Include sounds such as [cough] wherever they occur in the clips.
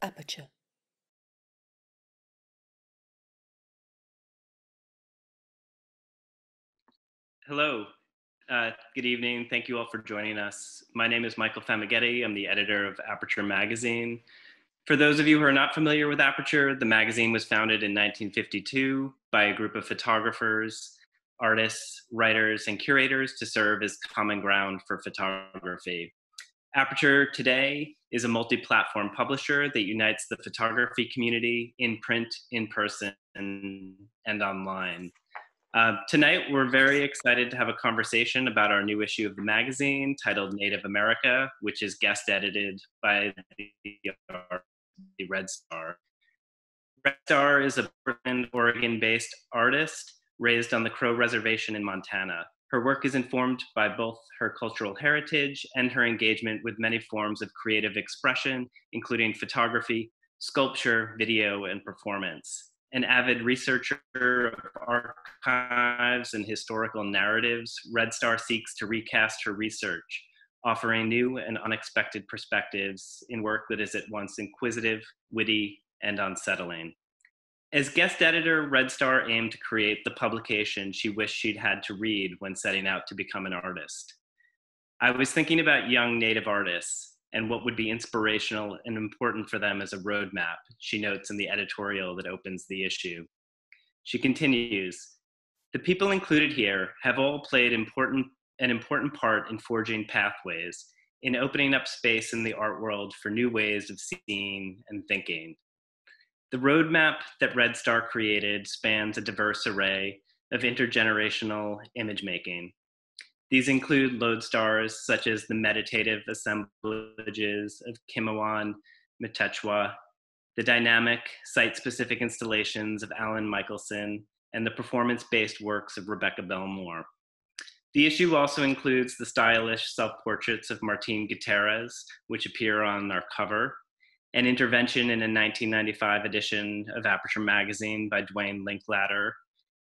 Aperture Hello. Uh, good evening. Thank you all for joining us. My name is Michael Famighetti. I'm the editor of Aperture Magazine. For those of you who are not familiar with Aperture, the magazine was founded in 1952 by a group of photographers, artists, writers, and curators to serve as common ground for photography. Aperture today is a multi platform publisher that unites the photography community in print, in person, and, and online. Uh, tonight, we're very excited to have a conversation about our new issue of the magazine titled Native America, which is guest edited by the, Red Star. Red Star is a Portland, Oregon based artist raised on the Crow Reservation in Montana. Her work is informed by both her cultural heritage and her engagement with many forms of creative expression, including photography, sculpture, video, and performance. An avid researcher of archives and historical narratives, Red Star seeks to recast her research, offering new and unexpected perspectives in work that is at once inquisitive, witty, and unsettling. As guest editor, Red Star aimed to create the publication she wished she'd had to read when setting out to become an artist. I was thinking about young Native artists and what would be inspirational and important for them as a roadmap, she notes in the editorial that opens the issue. She continues The people included here have all played important, an important part in forging pathways, in opening up space in the art world for new ways of seeing and thinking. The roadmap that Red Star created spans a diverse array of intergenerational image making. These include lodestars such as the meditative assemblages of Kimowan Metchewais, the dynamic site specific installations of Alan Michelson, and the performance based works of Rebecca Belmore. The issue also includes the stylish self portraits of Martine Gutierrez, which appear on our cover, an intervention in a 1995 edition of Aperture Magazine by Duane Linklater,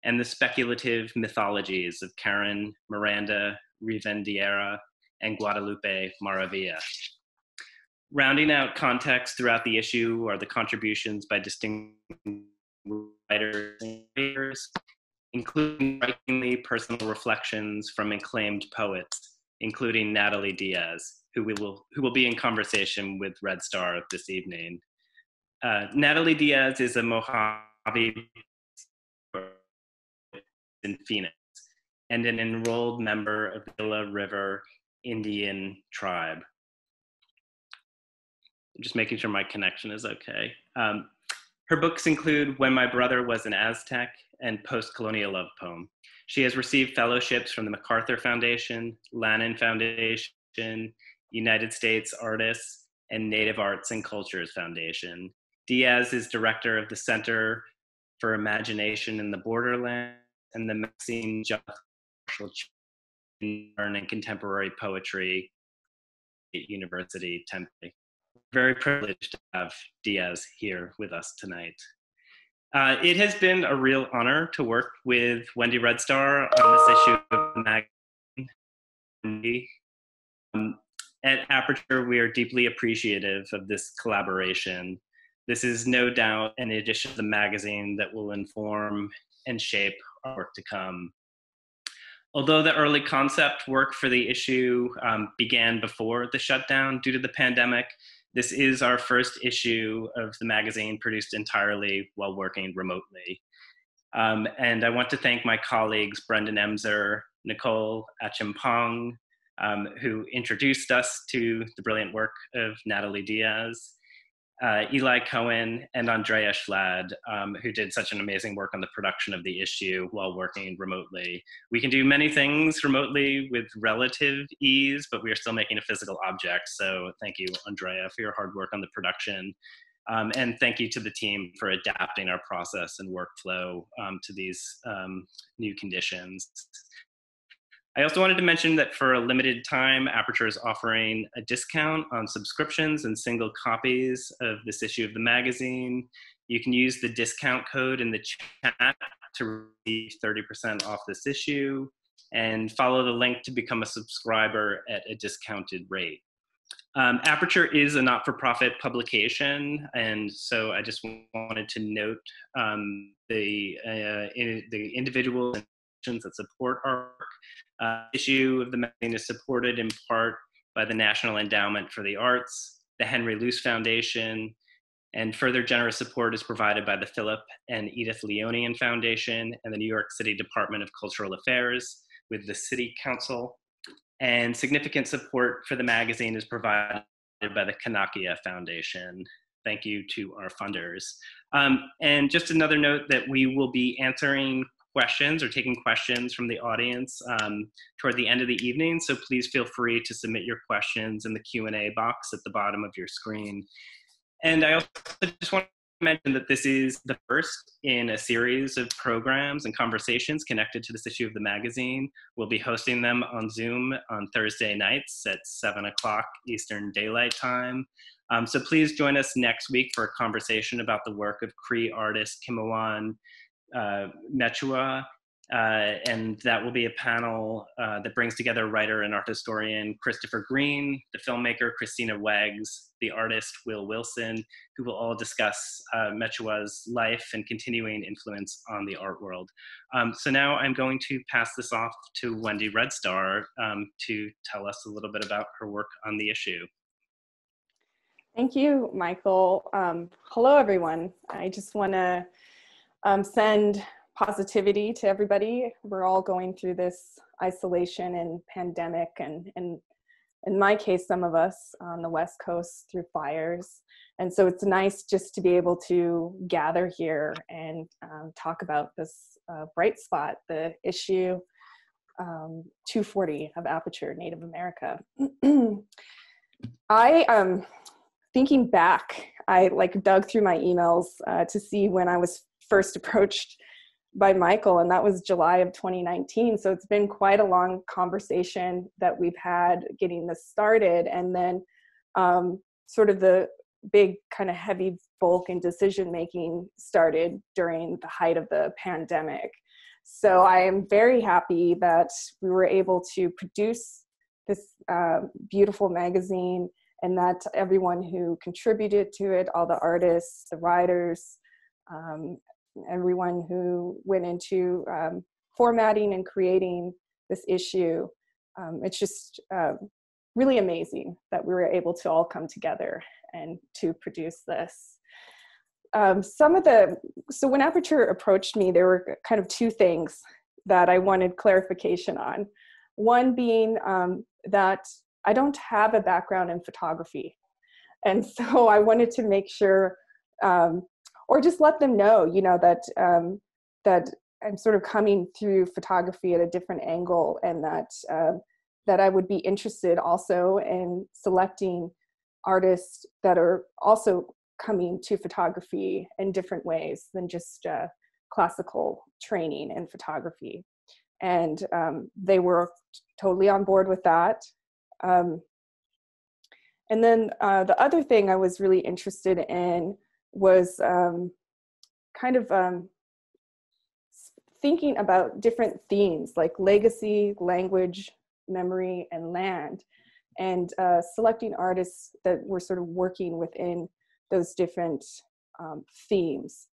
and the speculative mythologies of Karen, Miranda, Rivadeneira, and Guadalupe Maravilla. Rounding out context throughout the issue are the contributions by distinguished writers including strikingly personal reflections from acclaimed poets, including Natalie Diaz who we will who will be in conversation with Red Star this evening. Uh, Natalie Diaz is a Mojave in Phoenix and an enrolled member of the Gila River Indian tribe. Just making sure my connection is okay. Um, her books include When My Brother Was an Aztec and Post Colonial Love Poem. She has received fellowships from the MacArthur Foundation, Lannan Foundation, United States Artists and Native Arts and Cultures Foundation. Diaz is director of the Center for Imagination in the Borderland and the Maxine Marshall and Contemporary Poetry at University Tempe. Very privileged to have Diaz here with us tonight. Uh, it has been a real honor to work with Wendy Red Star on this issue of the magazine. Um, at Aperture, we are deeply appreciative of this collaboration. This is no doubt an edition of the magazine that will inform and shape our work to come. Although the early concept work for the issue um, began before the shutdown due to the pandemic, this is our first issue of the magazine produced entirely while working remotely. Um, and I want to thank my colleagues, Brendan Embser, Nicole Acheampong, um, who introduced us to the brilliant work of Natalie Diaz, uh, Eli Cohen, and Andrea Schlad, um, who did such an amazing work on the production of the issue while working remotely. We can do many things remotely with relative ease, but we are still making a physical object. So thank you, Andrea, for your hard work on the production. Um, and thank you to the team for adapting our process and workflow um, to these um, new conditions. I also wanted to mention that for a limited time, Aperture is offering a discount on subscriptions and single copies of this issue of the magazine. You can use the discount code in the chat to receive 30% off this issue and follow the link to become a subscriber at a discounted rate. Um, Aperture is a not-for-profit publication, and so I just wanted to note um, the uh, in, the individuals that support our uh, issue of the magazine is supported in part by the National Endowment for the Arts, the Henry Luce Foundation, and further generous support is provided by the Philip and Edith Leonian Foundation and the New York City Department of Cultural Affairs with the City Council. And significant support for the magazine is provided by the Kanakia Foundation. Thank you to our funders. Um, and just another note that we will be answering questions or taking questions from the audience um, toward the end of the evening. So please feel free to submit your questions in the Q&A box at the bottom of your screen. And I also just want to mention that this is the first in a series of programs and conversations connected to this issue of the magazine. We'll be hosting them on Zoom on Thursday nights at 7 o'clock Eastern Daylight Time. Um, so please join us next week for a conversation about the work of Cree artist Kimowan uh, uh, and that will be a panel uh, that brings together writer and art historian Christopher Green, the filmmaker Christina Weggs, the artist Will Wilson, who will all discuss uh, Metchewais's life and continuing influence on the art world. Um, so now I'm going to pass this off to Wendy Red Star um, to tell us a little bit about her work on the issue. Thank you, Michael. Um, hello, everyone. I just want to um, send positivity to everybody. We're all going through this isolation and pandemic, and, and in my case, some of us on the West Coast through fires. And so it's nice just to be able to gather here and um, talk about this uh, bright spot, the issue um, 240 of Aperture Native America. [clears throat] I, um, thinking back, I like dug through my emails uh, to see when I was first [laughs] approached by Michael, and that was July of 2019. So it's been quite a long conversation that we've had getting this started, and then um, sort of the big kind of heavy bulk and decision making started during the height of the pandemic. So I am very happy that we were able to produce this uh, beautiful magazine and that everyone who contributed to it, all the artists, the writers, um, everyone who went into um, formatting and creating this issue. Um, it's just uh, really amazing that we were able to all come together and to produce this. Um, some of the, so when Aperture approached me, there were kind of two things that I wanted clarification on. One being um, that I don't have a background in photography. And [laughs] so I wanted to make sure um, or just let them know you know that um, that i'm sort of coming through photography at a different angle and that uh, that i would be interested also in selecting artists that are also coming to photography in different ways than just uh, classical training in photography. And um, they were totally on board with that. Um, and then uh, the other thing i was really interested in was um, kind of um, thinking about different themes like legacy, language, memory, and land, and uh, selecting artists that were sort of working within those different um, themes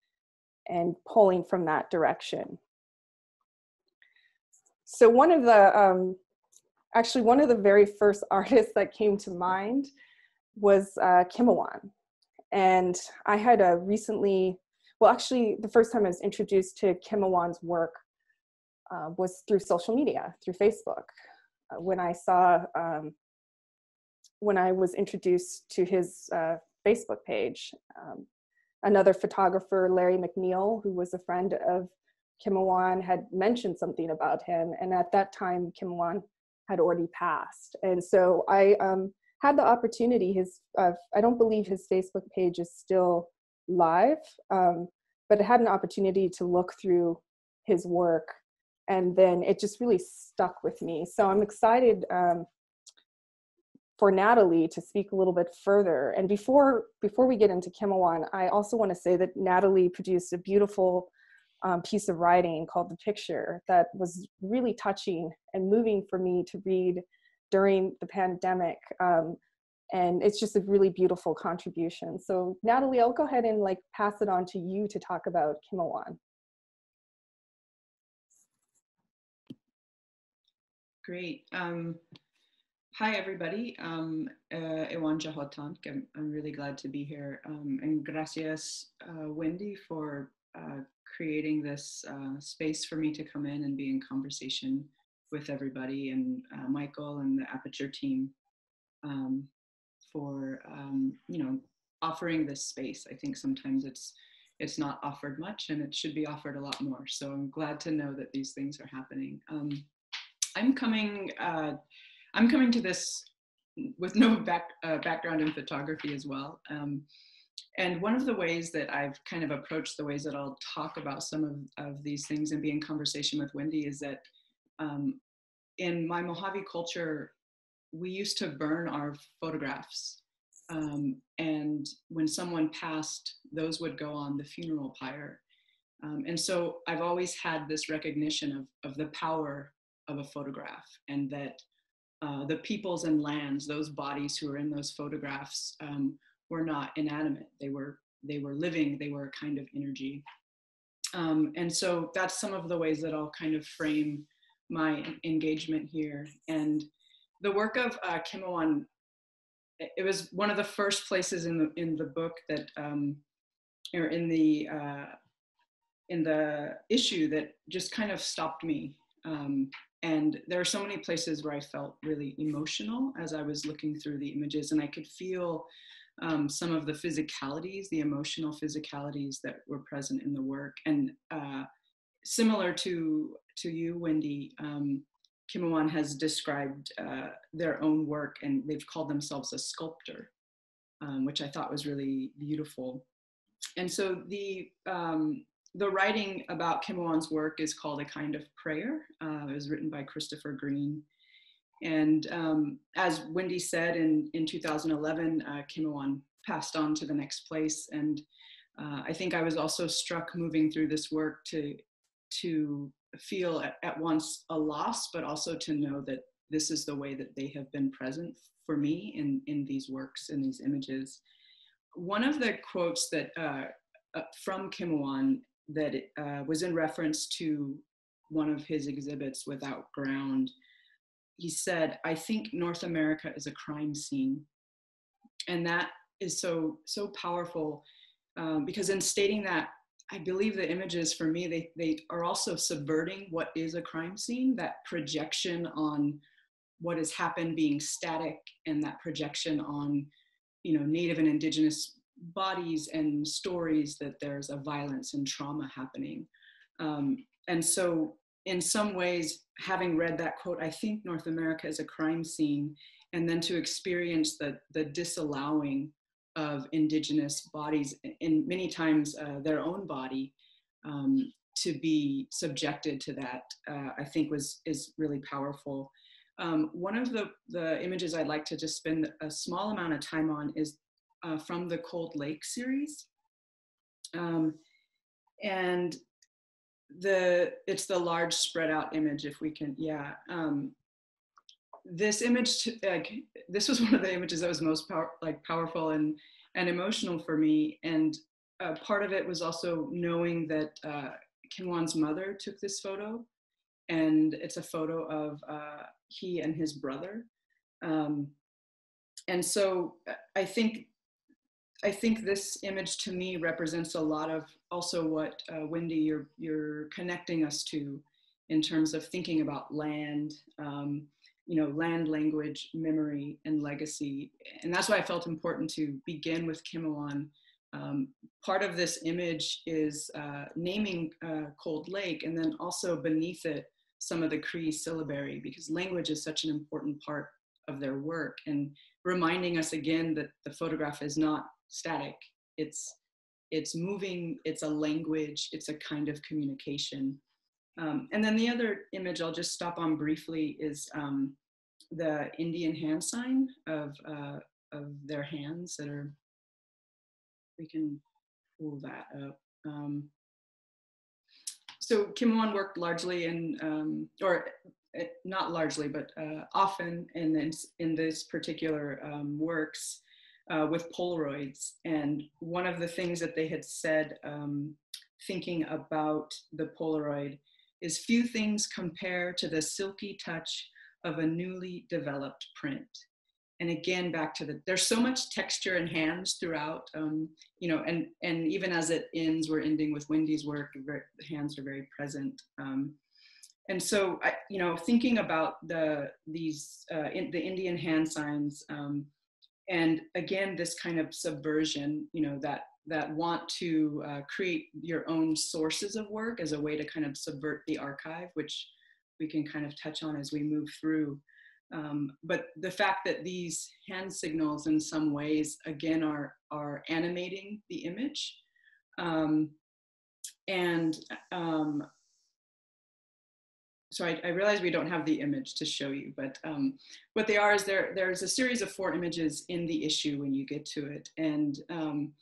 and pulling from that direction. So one of the, um, actually one of the very first [laughs] artists that came to mind was uh, Kimowan. And I had a recently, well, actually, the first time I was introduced to Kim Kimowan's work uh, was through social media, through Facebook. Uh, when I saw, um, when I was introduced to his uh, Facebook page, um, another photographer, Larry McNeil, who was a friend of Kim Kimowan, had mentioned something about him. And at that time, Kim Kimowan had already passed. And so I um, had the opportunity. His uh, I don't believe his Facebook page is still live, um, but I had an opportunity to look through his work, and then it just really stuck with me. So I'm excited um, for Natalie to speak a little bit further. And before before we get into Kimowan, I also want to say that Natalie produced a beautiful um, piece of writing called The Picture that was really touching and moving for me to read during the pandemic. Um, and it's just a really beautiful contribution. So Natalie, I'll go ahead and like pass it on to you to talk about Kimowan. Great. Um, hi, everybody. Um, uh, Ewan Jahotank. I'm, I'm really glad to be here. Um, and gracias, uh, Wendy, for uh, creating this uh, space for me to come in and be in conversation with everybody and uh, Michael and the Aperture team um, for, um, you know, offering this space. I think sometimes it's it's not offered much and it should be offered a lot more. So I'm glad to know that these things are happening. Um, I'm coming, uh, I'm coming to this with no back, uh, background in photography as well. Um, and one of the ways that I've kind of approached the ways that I'll talk about some of, of these things and be in conversation with Wendy is that um, in my Mojave culture, we used to burn our photographs. Um, and when someone passed, those would go on the funeral pyre. Um, and so I've always had this recognition of, of the power of a photograph and that uh, the peoples and lands, those bodies who are in those photographs, um, were not inanimate. They were they were living. They were a kind of energy. Um, and so that's some of the ways that I'll kind of frame my engagement here. And the work of uh, Kimowan, it was one of the first places in the in the book that, um, or in the uh, in the issue that just kind of stopped me. Um, and there are so many places where I felt really emotional as I was looking through the images, and I could feel um, some of the physicalities, the emotional physicalities that were present in the work. And uh, similar to to you, Wendy, um, Kimowan has described uh, their own work, and they've called themselves a sculptor, um, which I thought was really beautiful. And so the um, the writing about Kimowan's work is called A Kind of Prayer. Uh, it was written by Christopher Green. And um, as Wendy said in, in 2011, uh, Kimowan passed on to the next place. And uh, I think I was also struck moving through this work to, to feel at, at once a loss, but also to know that this is the way that they have been present for me in, in these works, in these images. One of the quotes that uh, uh from Kimowan that uh, was in reference to one of his exhibits without ground he said i think north america is a crime scene and that is so so powerful um, because in stating that i believe the images for me they, they are also subverting what is a crime scene that projection on what has happened being static and that projection on you know native and indigenous bodies and stories that there's a violence and trauma happening. Um, and so, in some ways, having read that quote, I think North America is a crime scene, and then to experience the, the disallowing of indigenous bodies, and many times uh, their own body, um, to be subjected to that, uh, I think was is really powerful. Um, one of the, the images I'd like to just spend a small amount of time on is uh, from the Cold Lake series. Um, and the it's the large spread out image if we can yeah um, this image like this was [laughs] one of the images that was most power, like powerful and and emotional for me. And uh, part of it was also knowing that uh, Kimowan's mother took this photo. And it's a photo of uh, he and his brother. Um, and so uh, I think I think this image to me represents a lot of also what uh, Wendy you're you're connecting us to in terms of thinking about land, um, you know, land, language, memory, and legacy. And that's why I felt important to begin with Kimowan. Um, part of this image is uh, naming uh, Cold Lake, and then also beneath it some of the Cree syllabary, because language is such an important part of their work, and reminding us again that the photograph is not static. It's it's moving. It's a language. It's a kind of communication. Um, and then the other image I'll just stop on briefly is um, the Indian hand sign of uh, of their hands that are. We can pull that up. Um, so Kimowan worked largely in, um, or not largely, but uh, often in this, in this particular um, works uh, with Polaroids. And one of the things that they had said, um, thinking about the Polaroid, is few things compare to the silky touch of a newly developed print. And again, back to the, there's so much texture and hands throughout, um, you know, and, and even as it ends, we're ending with Wendy's work, the hands are very present. Um, and so, I, you know, thinking about the, these, uh, in, the Indian hand signs, um, and again, this kind of subversion, you know, that that want to uh, create your own sources of work as a way to kind of subvert the archive, which we can kind of touch on as we move through. Um, but the fact that these hand signals in some ways, again, are, are animating the image. Um, and um, so I, I, realize we don't have the image to show you, but um, what they are is there, there's a series of four images in the issue when you get to it. And um,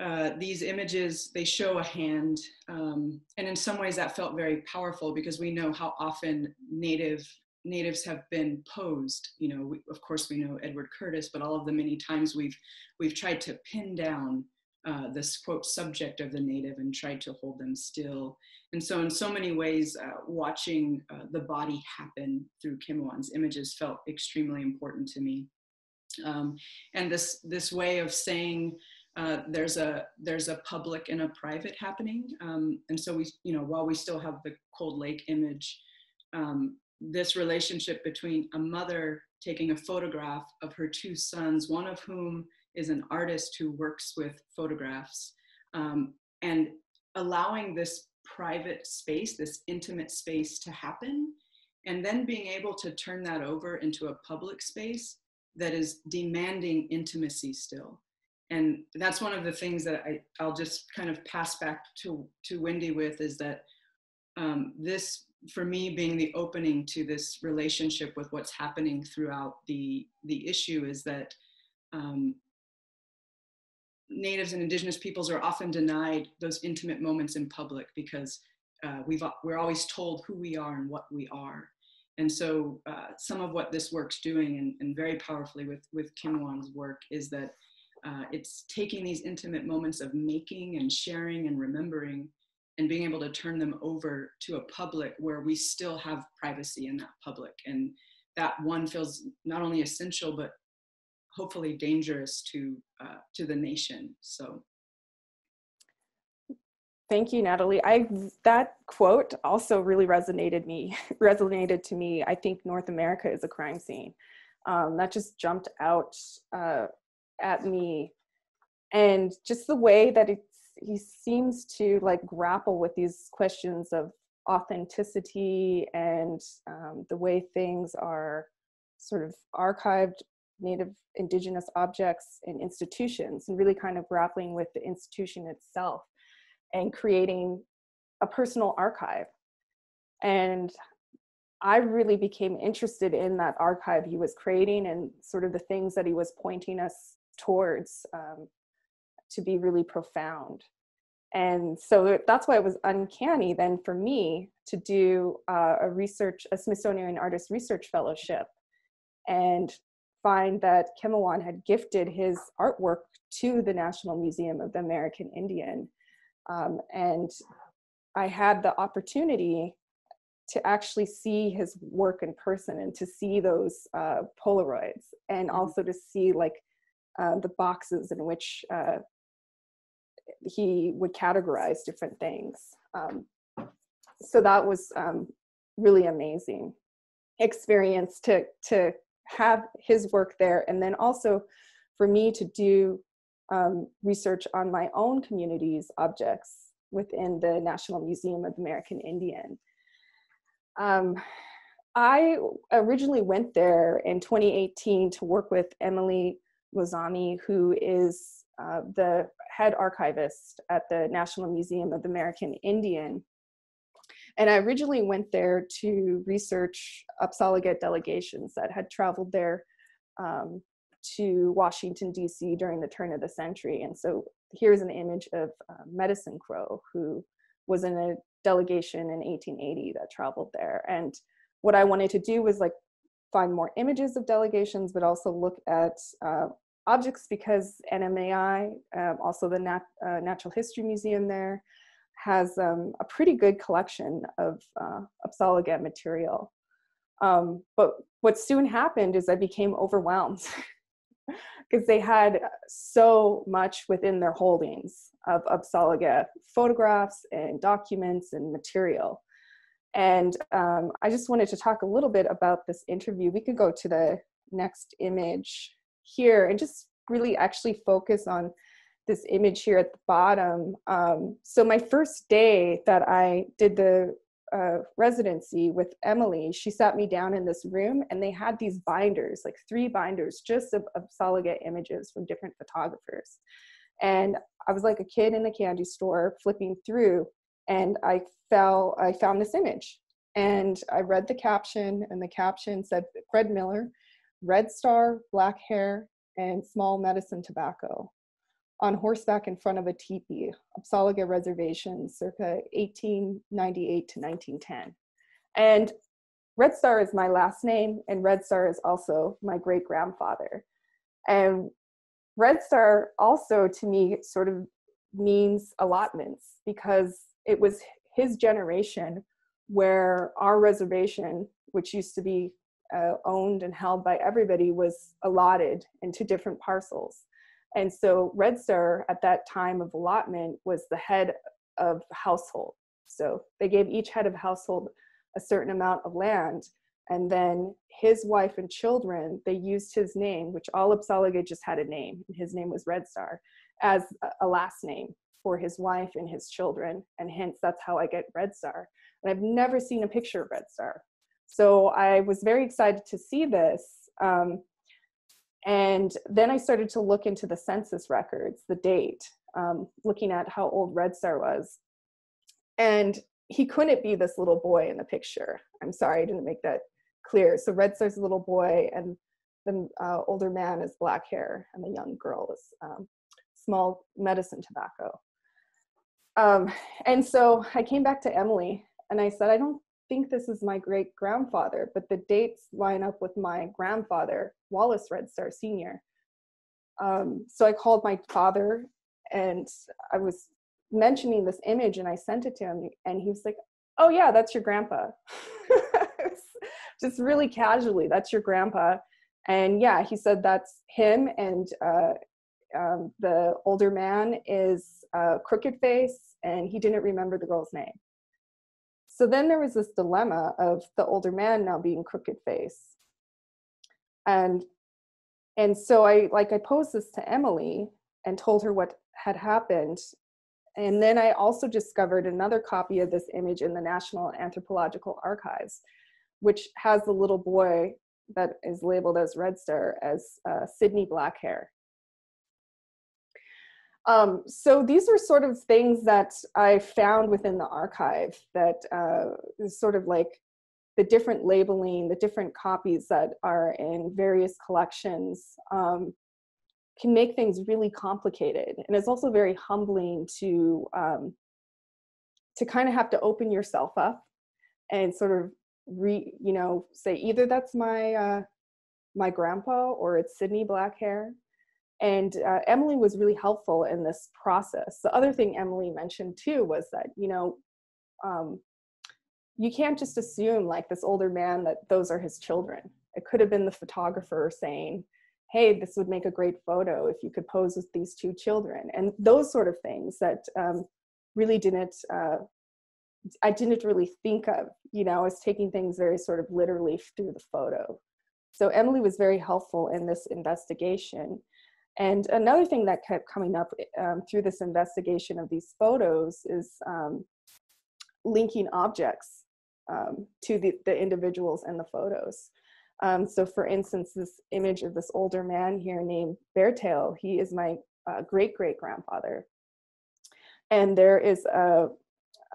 uh, these images, they show a hand. Um, and in some ways that felt very powerful because we know how often native natives have been posed. You know, we, of course we know Edward Curtis, but all of the many times we've, we've tried to pin down uh, this quote subject of the native and tried to hold them still. And so in so many ways, uh, watching uh, the body happen through Kimowan's images felt extremely important to me. Um, and this, this way of saying, uh, there's a there's a public and a private happening, um, and so we you know while we still have the Cold Lake image, um, this relationship between a mother taking a photograph of her two sons, one of whom is an artist who works with photographs, um, and allowing this private space, this intimate space to happen, and then being able to turn that over into a public space that is demanding intimacy still and that's one of the things that I, I'll just kind of pass back to, to Wendy with is that um, this, for me, being the opening to this relationship with what's happening throughout the, the issue is that um, Natives and Indigenous peoples are often denied those intimate moments in public because uh, we've, we're always told who we are and what we are. And so uh, some of what this work's doing, and, and very powerfully with, with Kimowan's work, is that uh, it's taking these intimate moments of making and sharing and remembering and being able to turn them over to a public where we still have privacy in that public. And that one feels not only essential, but hopefully dangerous to, uh, to the nation. So. Thank you, Natalie. I that quote also really resonated me [laughs] resonated to me. I think North America is a crime scene. Um, that just jumped out uh, at me. And just the way that it's he seems to like grapple with these questions of authenticity and um, the way things are sort of archived native indigenous objects and institutions and really kind of grappling with the institution itself and creating a personal archive. And i really became interested in that archive he was creating and sort of the things that he was pointing us towards um, to be really profound. And so that's why it was uncanny then for me to do uh, a research, a Smithsonian Artist Research Fellowship and find that Kimowan had gifted his artwork to the National Museum of the American Indian. Um, and I had the opportunity to actually see his work in person and to see those uh, Polaroids and mm-hmm. also to see like uh, the boxes in which uh, he would categorize different things. Um, so that was um, really amazing experience to to have his work there, and then also for me to do um, research on my own community's objects within the National Museum of American Indian. Um, I originally went there in 2018 to work with Emily Moazami, who is uh, the head archivist at the National Museum of the American Indian. And I originally went there to research Apsaalooke delegations that had traveled there um, to Washington, D.C. during the turn of the century. And so here's an image of uh, Medicine Crow, who was in a delegation in 1880 that traveled there. And what I wanted to do was like find more images of delegations, but also look at uh, objects because NMAI, um, also the Nat uh, Natural History Museum there, has um, a pretty good collection of uh, Apsaalooke material. Um, but what soon happened is I became overwhelmed [laughs] because they had so much within their holdings of Apsaalooke photographs and documents and material. And um, I just wanted to talk a little bit about this interview. We could go to the next image here and just really actually focus on this image here at the bottom. Um, so my first day that I did the uh, residency with Emily, she sat me down in this room and they had these binders, like three binders just of, of Apsaalooke images from different photographers. And I was like a kid in a candy store flipping through and I fell, I found this image and I read the caption and the caption said Fred Miller, red star, black hair, and small medicine tobacco on horseback in front of a teepee, Apsaalooke Reservation, circa 1898 to 1910. And Red Star is my last name, and Red Star is also my great grandfather. And Red Star also to me sort of means allotments because it was his generation where our reservation, which used to be uh, owned and held by everybody, was allotted into different parcels. And so Red Star at that time of allotment was the head of household. So they gave each head of household a certain amount of land. And then his wife and children, they used his name, which all Apsaalooke just had a name. And his name was Red Star, as a last name for his wife and his children. And hence, that's how I get Red Star. And I've never seen a picture of Red Star. So I was very excited to see this. Um, and then I started to look into the census records, the date, um, looking at how old Red Star was. And he couldn't be this little boy in the picture. I'm sorry, I didn't make that clear. So Red Star's a little boy, and the uh, older man is black hair, and the young girl is um, small medicine tobacco. Um, and so I came back to Emily and I said, I don't think this is my great grandfather, but the dates line up with my grandfather, Wallace Red Star Sr. Um, so I called my father and I was mentioning this image and I sent it to him and he was like, Oh yeah, that's your grandpa. [laughs] Just really casually, that's your grandpa. And yeah, he said that's him and uh, um, the older man is uh, crooked face and he didn't remember the girl's name. So then there was this dilemma of the older man now being crooked face. And and so I like I posed this to Emily and told her what had happened. And then I also discovered another copy of this image in the National Anthropological Archives, which has the little boy that is labeled as Red Star as uh, Sydney Blackhair. Um, so these are sort of things that I found within the archive that uh, is sort of like the different labeling, the different copies that are in various collections um, can make things really complicated. And it's also very humbling to um, to kind of have to open yourself up and sort of re, you know, say either that's my uh, my grandpa or it's Sydney Blackhair and uh, emily was really helpful in this process. The other thing emily mentioned too was that you know um, you can't just assume like this older man that those are his children. It could have been the photographer saying hey this would make a great photo if you could pose with these two children. And those sort of things that um, really didn't uh, i didn't really think of you know i was taking things very sort of literally through the photo. So emily was very helpful in this investigation and another thing that kept coming up um, through this investigation of these photos is um, linking objects um, to the, the individuals in the photos. Um, so for instance, this image of this older man here named Beartail, he is my uh, great-great-grandfather. And there is a,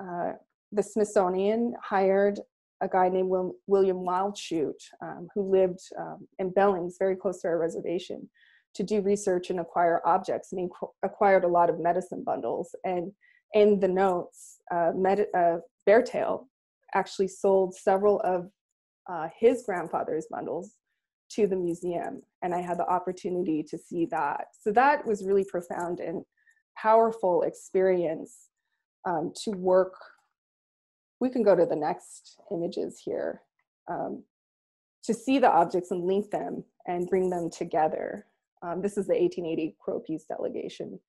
uh, the Smithsonian hired a guy named Will, William Wildschut, um, who lived um, in Billings, very close to our reservation, to do research and acquire objects, and he acquired a lot of medicine bundles. And in the notes, uh, med- uh, Beartail actually sold several of uh, his grandfather's bundles to the museum and i had the opportunity to see that. So that was really profound and powerful experience um, to work. We can go to the next images here um, to see the objects and link them and bring them together um, this is the 1880 Crow Peace delegation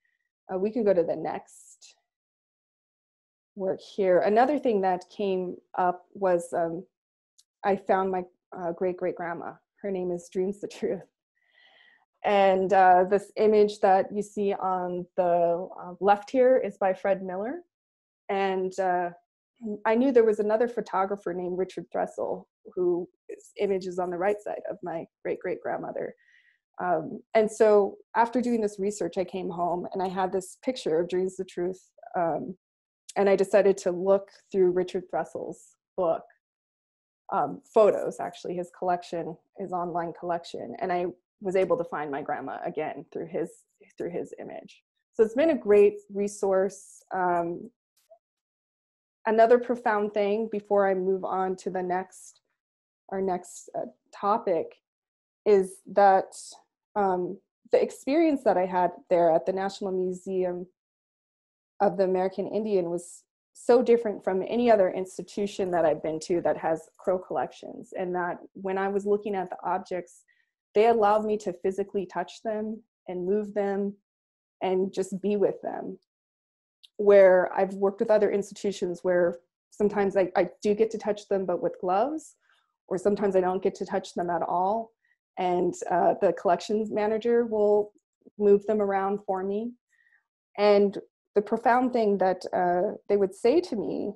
uh, we can go to the next work here another thing that came up was um, i found my uh, great great grandma her name is dreams the truth and uh, this image that you see on the uh, left here is by Fred Miller. And uh, I knew there was another photographer named Richard Throssel, who image is on the right side of my great great grandmother. Um, and so after doing this research, I came home and I had this picture of Dreams the Truth. Um, and I decided to look through Richard Throssel's book, um, photos actually, his collection, his online collection. And I was able to find my grandma again through his through his image. So it's been a great resource. Um, another profound thing before I move on to the next our next uh, topic is that um, the experience that I had there at the National Museum of the American Indian was so different from any other institution that I've been to that has crow collections. And that when I was looking at the objects, they allowed me to physically touch them and move them and just be with them where i've worked with other institutions where sometimes I, I do get to touch them but with gloves or sometimes i don't get to touch them at all and uh, the collections manager will move them around for me and the profound thing that uh, they would say to me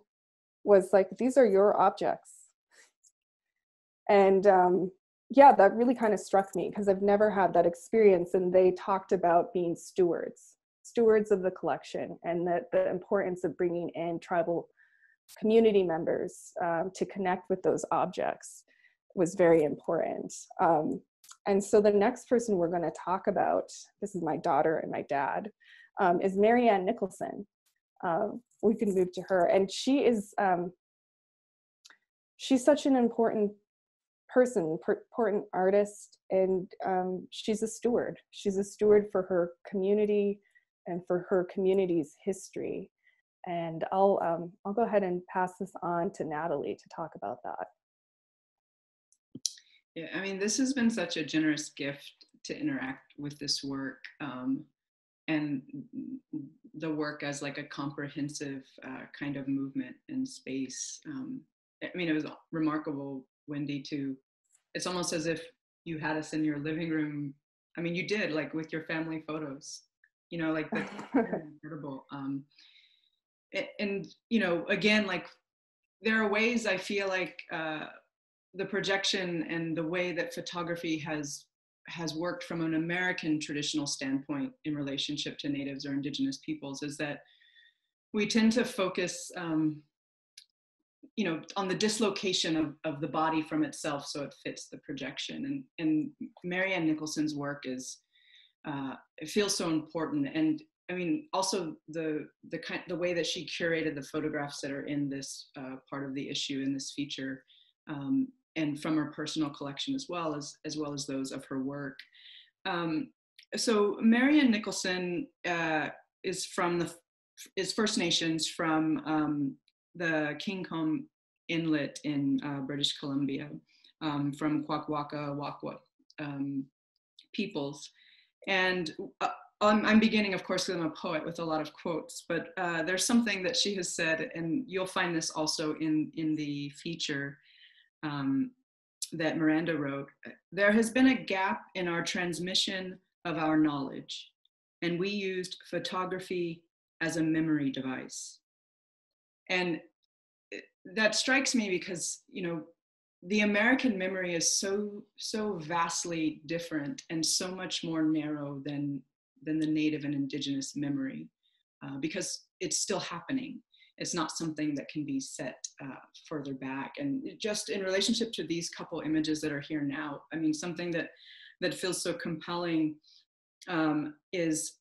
was like these are your objects and um, yeah, that really kind of struck me because I've never had that experience. And they talked about being stewards, stewards of the collection, and that the importance of bringing in tribal community members um, to connect with those objects was very important. Um, and so the next person we're going to talk about, this is my daughter and my dad, um, is Marianne Nicolson. Um, we can move to her, and she is um, she's such an important person, important artist, and um, she's a steward. She's a steward for her community and for her community's history. And I'll um, I'll go ahead and pass this on to Natalie to talk about that. Yeah, I mean, this has been such a generous gift to interact with this work um, and the work as like a comprehensive uh, kind of movement in space. Um, I mean, it was remarkable, Wendy, to it's almost as if you had us in your living room. I mean, you did like with your family photos, you know, like that's [laughs] incredible. Um, and, and, you know, again, like there are ways I feel like uh, the projection and the way that photography has has worked from an American traditional standpoint in relationship to natives or indigenous peoples is that we tend to focus um, you know on the dislocation of, of the body from itself so it fits the projection. And and marianne nicolson's work is uh, it feels so important. And i mean also the the kind the way that she curated the photographs that are in this uh, part of the issue in this feature um, and from her personal collection as well as as well as those of her work um, so Marianne nicolson uh, is from the is first nations from um, the Kingcome Inlet in uh, British Columbia um, from Kwakwaka'wakw um, peoples. And uh, I'm, I'm, beginning, of course, because I'm a poet with a lot of quotes, but uh, there's something that she has said, and you'll find this also in, in the feature um, that Miranda wrote. There has been a gap in our transmission of our knowledge, and we used photography as a memory device. And that strikes me because, you know, the American memory is so so vastly different and so much more narrow than than the native and indigenous memory uh, because it's still happening. It's not something that can be set uh, further back. And just in relationship to these couple images that are here now, I mean, something that that feels so compelling um, is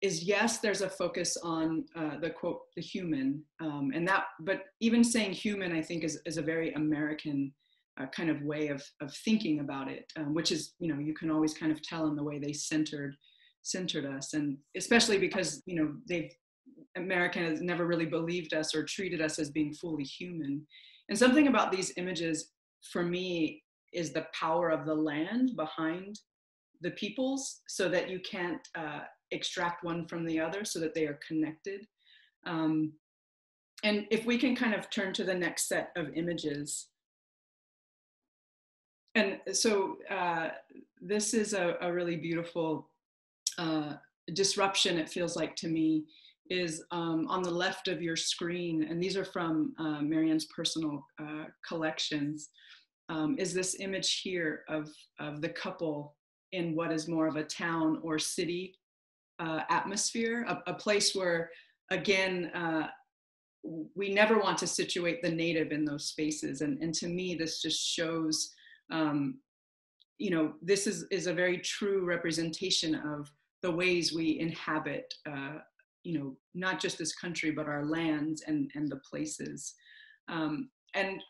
is yes, there's a focus on uh, the quote, the human, um, and that, but even saying human, I think is, is a very American uh, kind of way of, of thinking about it, um, which is, you know, you can always kind of tell in the way they centered centered us, and especially because you know they've American has never really believed us or treated us as being fully human. And something about these images for me is the power of the land behind the peoples so that you can't uh, extract one from the other so that they are connected. Um, and if we can kind of turn to the next set of images. And so uh, this is a, a really beautiful uh, disruption, it feels like to me, is um, on the left of your screen, and these are from uh, Marianne's personal uh, collections, um, is this image here of, of the couple in what is more of a town or city uh, atmosphere, a, a, place where, again, uh, we never want to situate the native in those spaces. And, and to me, this just shows, um, you know, this is, is a very true representation of the ways we inhabit uh, you know not just this country but our lands and and the places. Um, and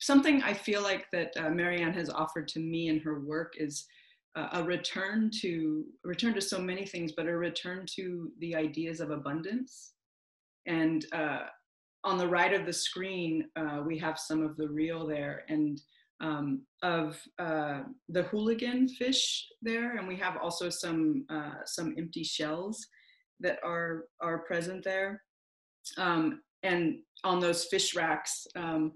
something i feel like that uh, marianne has offered to me in her work is uh, a return to a return to so many things but a return to the ideas of abundance. And uh, on the right of the screen uh, we have some of the reel there and um, of uh, the ooligan fish there. And we have also some uh, some empty shells that are are present there. Um, and on those fish racks, um,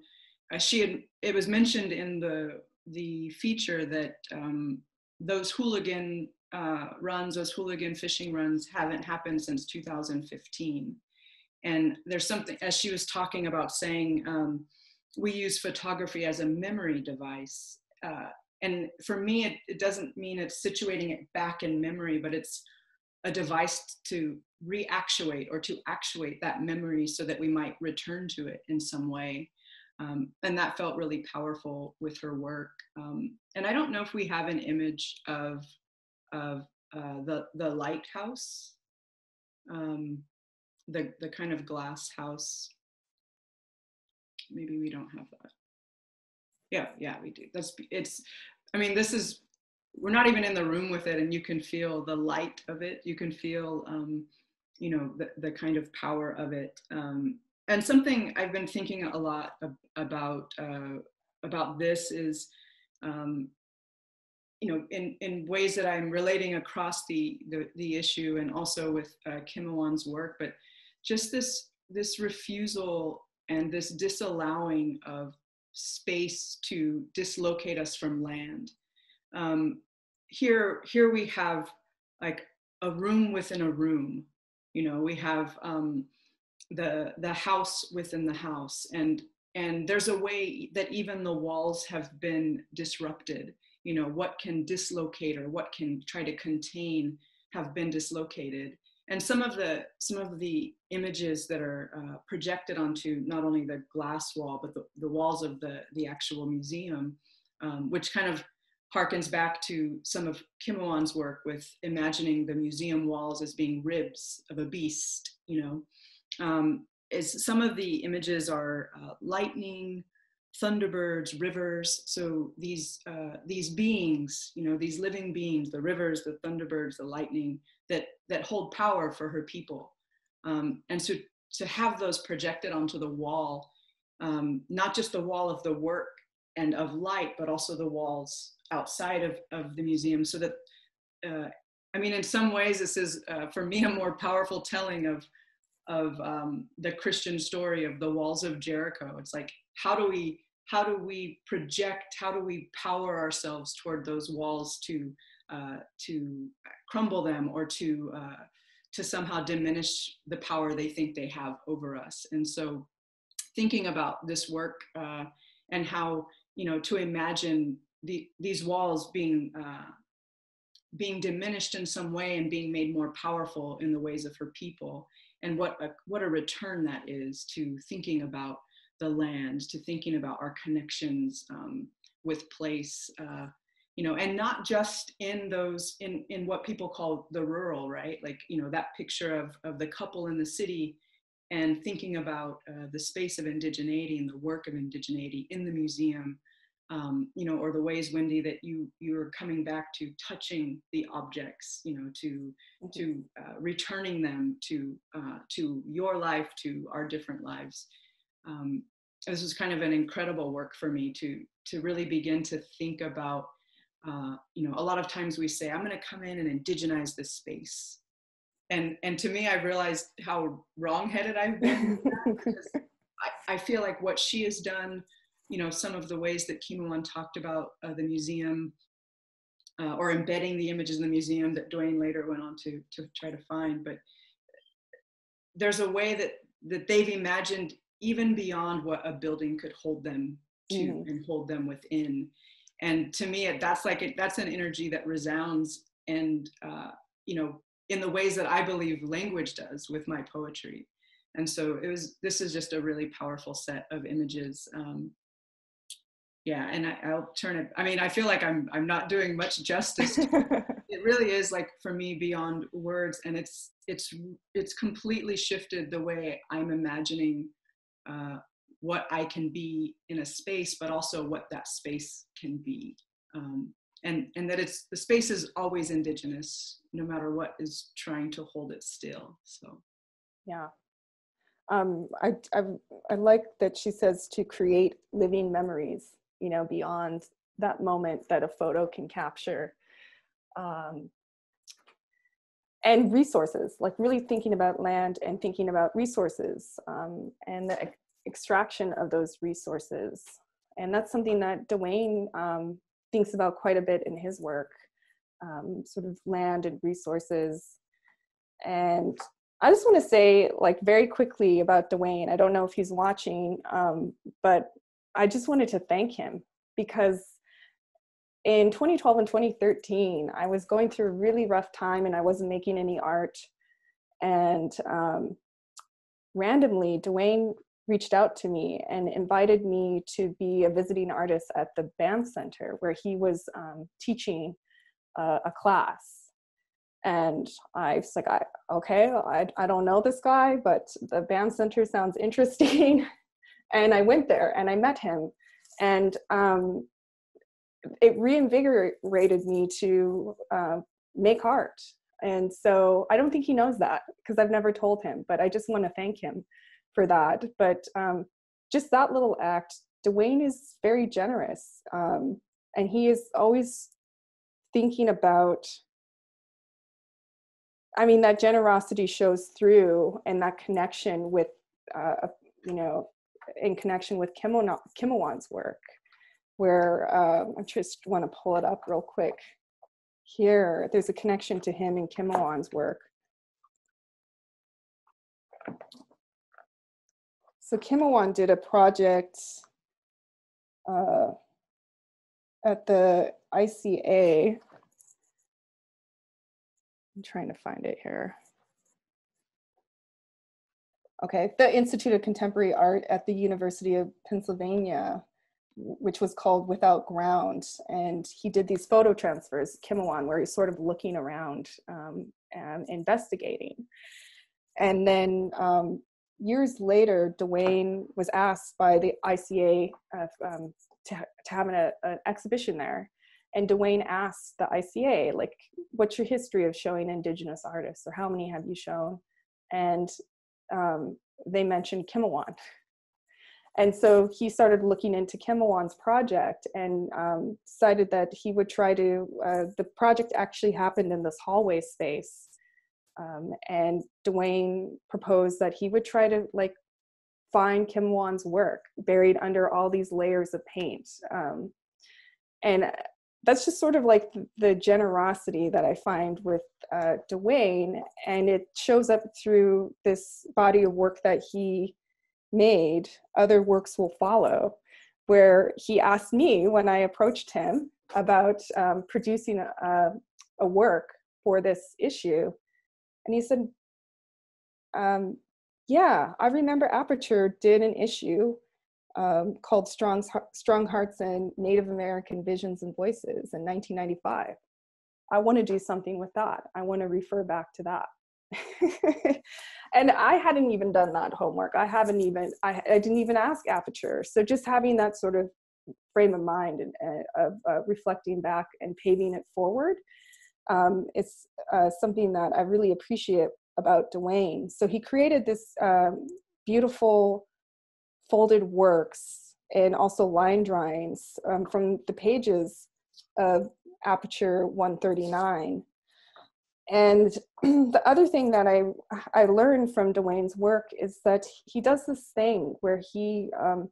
uh, she had it was mentioned in the the feature that um, those ooligan uh, runs, those ooligan fishing runs, haven't happened since 2015. And there's something as she was talking about saying um, we use photography as a memory device. Uh, and for me, it, it doesn't mean it's situating it back in memory, but it's a device to reactuate or to actuate that memory so that we might return to it in some way. Um, and that felt really powerful with her work. Um, and I don't know if we have an image of, of uh, the, the lighthouse, um, the, the kind of glass house. Maybe we don't have that. Yeah, yeah, we do. That's, it's, I mean, this is we're not even in the room with it and you can feel the light of it. You can feel um, you know the, the kind of power of it. Um, and something i've been thinking a lot ab- about uh, about this is um, you know in, in ways that i'm relating across the the, the issue and also with uh, Kimowan's work but just this this refusal and this disallowing of space to dislocate us from land um, here here we have like a room within a room. You know we have um, the the house within the house and and there's a way that even the walls have been disrupted. You know what can dislocate or what can try to contain have been dislocated. And some of the some of the images that are uh, projected onto not only the glass wall but the, the walls of the the actual museum um, which kind of harkens back to some of Kimowan's work with imagining the museum walls as being ribs of a beast, you know. Um, is some of the images are uh, lightning, thunderbirds, rivers. So these uh, these beings, you know, these living beings, the rivers, the thunderbirds, the lightning, that that hold power for her people. Um, and so to have those projected onto the wall, um, not just the wall of the work and of light, but also the walls outside of, of the museum so that uh, i mean in some ways this is uh, for me a more powerful telling of of um, the christian story of the walls of jericho. It's like how do we how do we project how do we power ourselves toward those walls to uh, to crumble them or to uh, to somehow diminish the power they think they have over us? And so thinking about this work uh, and how you know to imagine the, these walls being uh, being diminished in some way and being made more powerful in the ways of her people and what a, what a return that is to thinking about the land to thinking about our connections um, with place uh, you know and not just in those in in what people call the rural right? Like you know that picture of of the couple in the city and thinking about uh, the space of indigeneity and the work of indigeneity in the museum um, you know, or the ways, Wendy, that you you're coming back to touching the objects, you know, to mm-hmm. to uh, returning them to uh, to your life, to our different lives. Um, this was kind of an incredible work for me to to really begin to think about. Uh, you know, a lot of times we say, "I'm going to come in and indigenize this space," and and to me, I realized how wrongheaded I've been. [laughs] I, I feel like what she has done you know, some of the ways that Kimowan talked about uh, the museum uh, or embedding the images in the museum that Duane later went on to, to try to find. But there's a way that, that they've imagined even beyond what a building could hold them to mm. and hold them within. And to me, that's like, it, that's an energy that resounds and, uh, you know, in the ways that I believe language does with my poetry. And so it was, this is just a really powerful set of images um, yeah and I, will turn it i mean i feel like i'm i'm not doing much justice [laughs] it really is like for me beyond words and it's it's it's completely shifted the way i'm imagining uh, what i can be in a space but also what that space can be um, and and that it's the space is always indigenous no matter what is trying to hold it still so. Yeah. Um, I, I, I like that she says to create living memories you know beyond that moment that a photo can capture um, and resources like really thinking about land and thinking about resources um, and the ex- extraction of those resources. And that's something that Duane um, thinks about quite a bit in his work um, sort of land and resources and I just want to say, like, very quickly about Duane. I don't know if he's watching, um, but I just wanted to thank him because in 2012 and 2013, I was going through a really rough time and I wasn't making any art. And um, randomly, Duane reached out to me and invited me to be a visiting artist at the Banff Center where he was um, teaching uh, a class and I was like, I, okay, I, I don't know this guy, but the Banff Center sounds interesting. [laughs] and I went there and I met him, and um, it reinvigorated me to uh, make art. And so I don't think he knows that because I've never told him, but I just want to thank him for that. But um, just that little act, Duane is very generous, um, and he is always thinking about I mean, that generosity shows through and that connection with, uh, you know, in connection with Kimowan's work, where uh, I just want to pull it up real quick. Here, there's a connection to him and Kimowan's work. So Kimowan did a project uh, at the ICA I'm trying to find it here. Okay, the Institute of Contemporary Art at the University of Pennsylvania, which was called Without Ground. And he did these photo transfers, Kimowan, where he's sort of looking around um, and investigating. And then um, years later, Duane was asked by the ICA uh, um, to, to have an, an exhibition there and Duane asked the ICA, like, what's your history of showing Indigenous artists, or how many have you shown? And um, they mentioned Kimowan. And so he started looking into Kimowan's project and um, decided that he would try to. Uh, the project actually happened in this hallway space, um, and Duane proposed that he would try to like find Kimowan's work buried under all these layers of paint. Um, and that's just sort of like the generosity that I find with uh, Duane, and it shows up through this body of work that he made. Other works will follow, where he asked me when I approached him about um, producing a, a, work for this issue, and he said, um, "Yeah, I remember Aperture did an issue um, called Strong, Strong Hearts and Native American Visions and Voices in 1995. I want to do something with that. I want to refer back to that. [laughs] and I hadn't even done that homework. I haven't even, I, I didn't even ask Aperture. So just having that sort of frame of mind and uh, of uh, reflecting back and paving it forward. Um, it's uh, something that I really appreciate about Duane. So he created this um, beautiful folded works and also line drawings um, from the pages of Aperture 139. And [clears throat] the other thing that I I learned from Duane's work is that he does this thing where he um,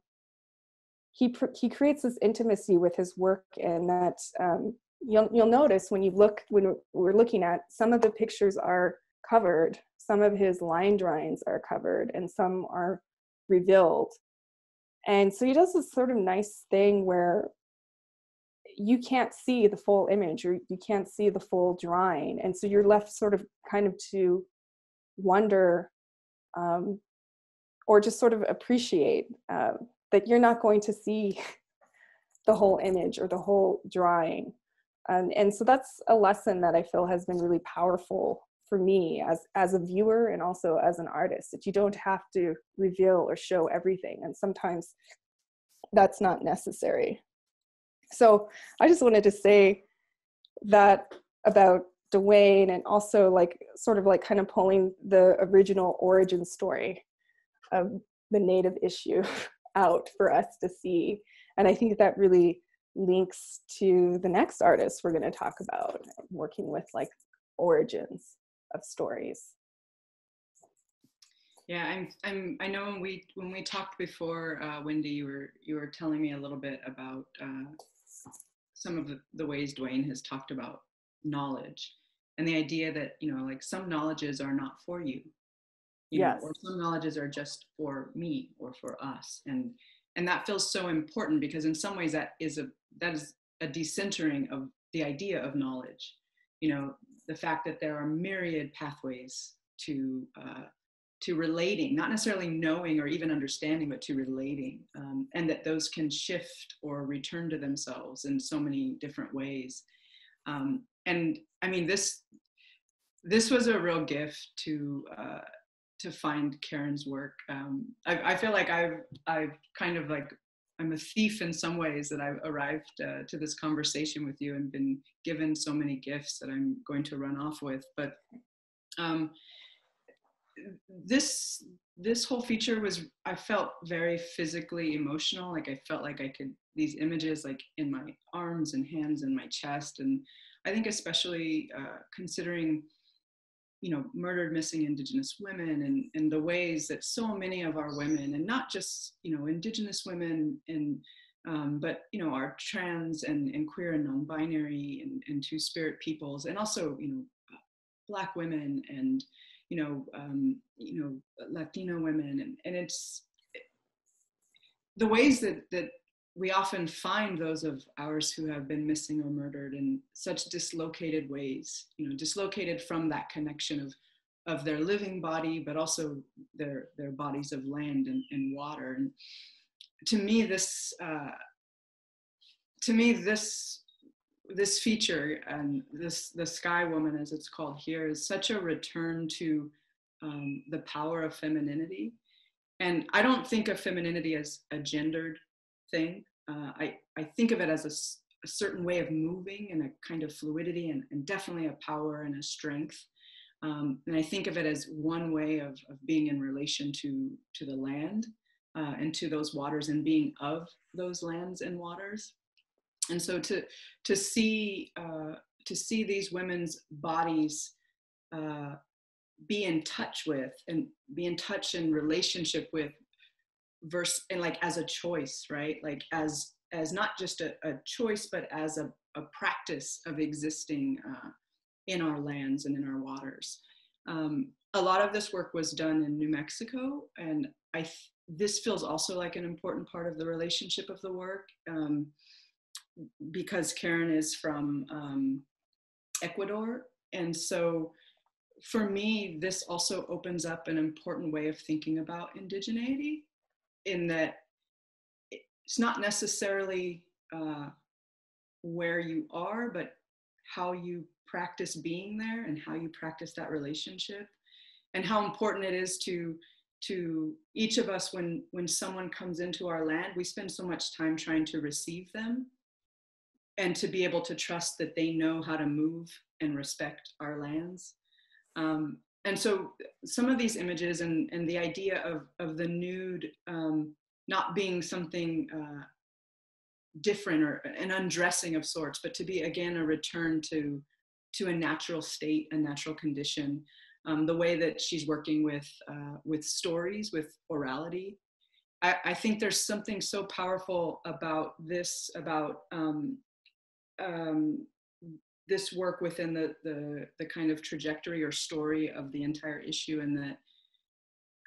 he he creates this intimacy with his work, and that um, you'll you'll notice when you look when we're looking at some of the pictures are covered, some of his line drawings are covered, and some are revealed. And so he does this sort of nice thing where you can't see the full image or you can't see the full drawing and so you're left sort of kind of to wonder um, or just sort of appreciate uh, that you're not going to see [laughs] the whole image or the whole drawing and, and so that's a lesson that i feel has been really powerful for me as as a viewer and also as an artist that you don't have to reveal or show everything and sometimes that's not necessary so I just wanted to say that about Duane and also like sort of like kind of pulling the original origin story of the native issue [laughs] out for us to see. And I think that really links to the next artist we're going to talk about working with like origins of stories yeah i'm i'm i know when we when we talked before uh, wendy you were you were telling me a little bit about uh, some of the, the ways Duane has talked about knowledge and the idea that, you know, like some knowledges are not for you. you yes. Know, or some knowledges are just for me or for us. And and that feels so important because in some ways that is a that is a decentering of the idea of knowledge. You know, the fact that there are myriad pathways to uh, to relating, not necessarily knowing or even understanding, but to relating, um, and that those can shift or return to themselves in so many different ways. Um, and I mean, this this was a real gift to uh, to find Karen's work. Um, I, I, feel like I've I've kind of like I'm a thief in some ways that I've arrived uh, to this conversation with you and been given so many gifts that I'm going to run off with, but. Um, this this whole feature was i felt very physically emotional like i felt like i could these images like in my arms and hands and my chest and i think especially uh, considering you know murdered missing indigenous women and, and the ways that so many of our women and not just you know indigenous women and um, but you know our trans and, and queer and non-binary and, and two-spirit peoples and also you know black women and you know, um, you know, Latino women, and, and it's the ways that that we often find those of ours who have been missing or murdered in such dislocated ways, you know, dislocated from that connection of of their living body, but also their their bodies of land and, and water. And to me, this uh, to me this this feature and this the sky woman as it's called here is such a return to um, the power of femininity and i don't think of femininity as a gendered thing uh, I, I think of it as a, a, certain way of moving and a kind of fluidity and, and definitely a power and a strength. Um, and i think of it as one way of, of being in relation to to the land uh, and to those waters and being of those lands and waters. And so to to see uh, to see these women's bodies uh, be in touch with and be in touch in relationship with verse and like as a choice right like as as not just a, a choice but as a, a practice of existing uh, in our lands and in our waters um, a lot of this work was done in new mexico and i this feels also like an important part of the relationship of the work um, because Karen is from um, Ecuador. And so for me, this also opens up an important way of thinking about indigeneity in that it's not necessarily uh, where you are, but how you practice being there and how you practice that relationship and how important it is to to each of us when when someone comes into our land we spend so much time trying to receive them and to be able to trust that they know how to move and respect our lands. Um, and so some of these images and, and the idea of, of the nude um, not being something uh, different or an undressing of sorts but to be again a return to to a natural state a natural condition um, the way that she's working with uh, with stories, with orality. I, I, think there's something so powerful about this, about um, um, this work within the, the the kind of trajectory or story of the entire issue, and that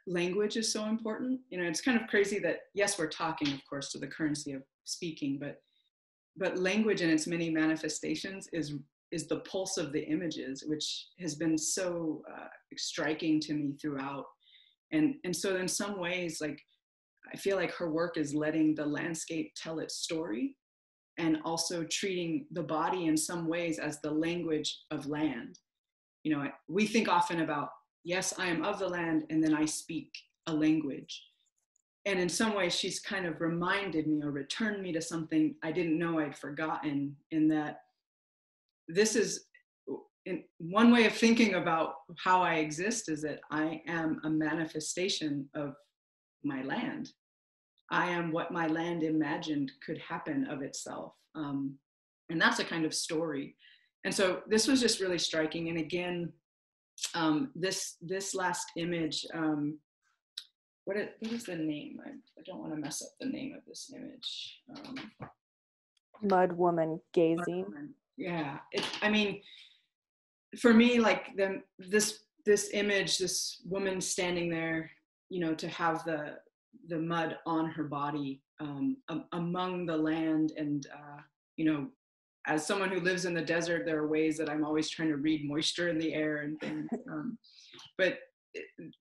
language is so important. You know, it's kind of crazy that yes, we're talking, of course, to the currency of speaking, but but language in its many manifestations is is the pulse of the images, which has been so uh, striking to me throughout. And, and so in some ways, like, I feel like her work is letting the landscape tell its story and also treating the body in some ways as the language of land. You know, we think often about, yes, I am of the land, and then I speak a language. And in some ways, she's kind of reminded me or returned me to something I didn't know I'd forgotten, in that this is in one way of thinking about how I exist is that I am a manifestation of my land. I am what my land imagined could happen of itself. Um, and that's a kind of story. And so this was just really striking. And again, um, this this last image, um, what, is, what is the name? I, I don't want to mess up the name of this image. Um, Mud woman gazing. Mud woman yeah it, i mean for me like the this this image this woman standing there you know to have the the mud on her body um, among the land and uh, you know as someone who lives in the desert there are ways that i'm always trying to read moisture in the air and things [laughs] um, but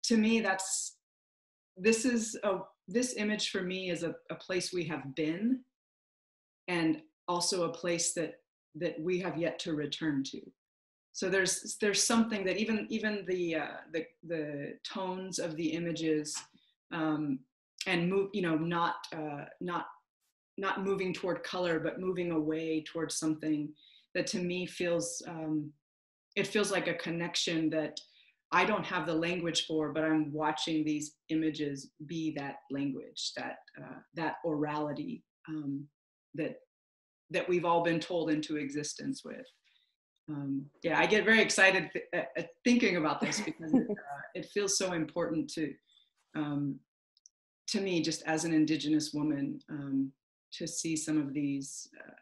to me that's this is a this image for me is a, a place we have been and also a place that that we have yet to return to. So there's there's something that even even the uh, the the tones of the images um, and move you know not uh, not not moving toward color but moving away towards something that to me feels um, it feels like a connection that I don't have the language for, but I'm watching these images be that language, that uh, that orality um, that that we've all been told into existence with. Um, yeah, I get very excited th- at thinking about this because it, [laughs] uh, it feels so important to um, to me, just as an Indigenous woman, um, to see some of these. Uh,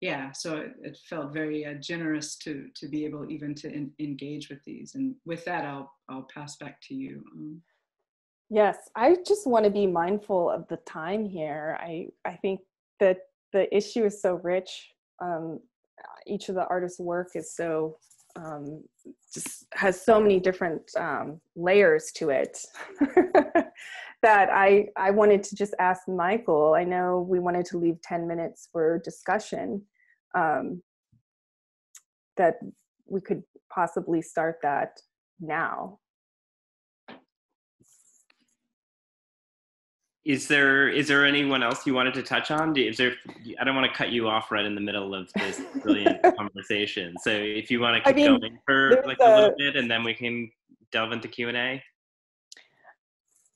yeah, so it, it, felt very uh, generous to to be able even to in, engage with these. And with that, I'll I'll pass back to you. Um, yes, I just want to be mindful of the time here. I I think that the issue is so rich. Um, each of the artists' work is so um, just has so many different um, layers to it [laughs] that I I wanted to just ask Michael. I know we wanted to leave ten minutes for discussion. Um, that we could possibly start that now. Is there is there anyone else you wanted to touch on? Is there i don't want to cut you off right in the middle of this brilliant [laughs] conversation. So if you want to keep I mean, going for like a, a little bit and then we can delve into q&a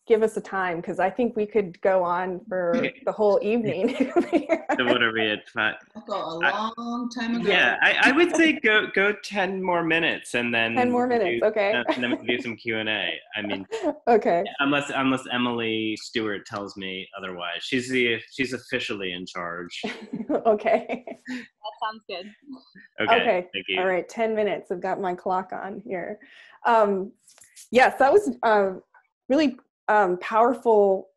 give us a time because I think we could go on for [laughs] the whole evening. so [laughs] whatever it a long time ago. Yeah, I, I, would say [laughs] go go ten more minutes and then ten more minutes. Do, okay. And then we can do some Q and A. I mean, okay. Unless unless Emily Stewart tells me otherwise, she's the she's officially in charge. okay. That sounds good. Okay. Okay. Thank you. All right, ten minutes. I've got my clock on here. Um, yes, that was uh, really um, powerful.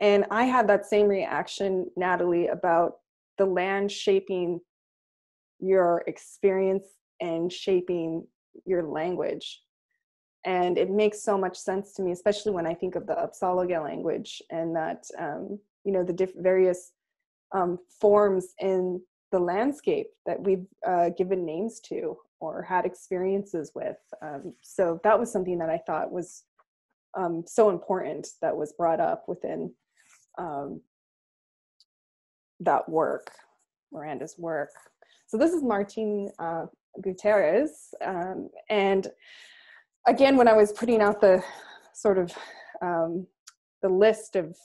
And I had that same reaction, Natalie, about the land shaping your experience and shaping your language. And it makes so much sense to me, especially when I think of the Apsáalooke language and that, um, you know, the diff- various um, forms in the landscape that we've uh, given names to or had experiences with. Um, so that was something that I thought was um, so important that was brought up within um, that work, Miranda's work. So this is Martine uh, Gutierrez, um, and again, when I was putting out the sort of um, the list of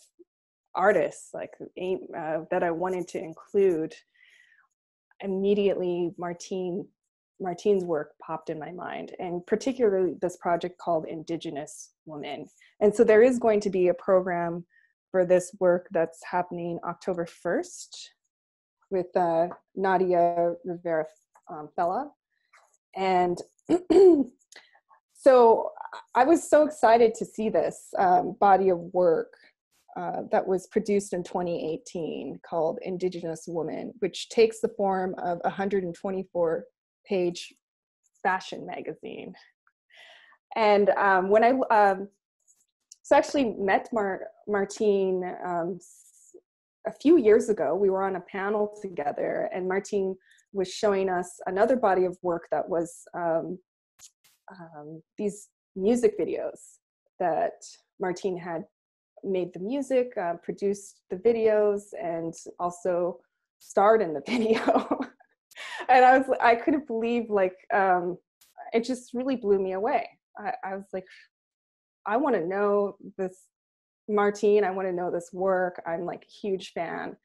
artists like uh, that I wanted to include, immediately Martine Martine's work popped in my mind, and particularly this project called Indigenous Woman. And so there is going to be a program for this work that's happening October 1st with uh, Nadia Rivera um, Fellah. And [clears throat] so I was so excited to see this um, body of work uh, that was produced in 2018 called Indigenous Woman, which takes the form of 124 page fashion magazine. And um, when I um, so actually met Mar- Martine um, a few years ago, we were on a panel together, and Martine was showing us another body of work that was um, um, these music videos that Martine had made the music, uh, produced the videos, and also starred in the [laughs] video. And I was I couldn't believe like um, it just really blew me away. I, I was like, I want to know this Martine. I want to know this work. I'm like a huge fan,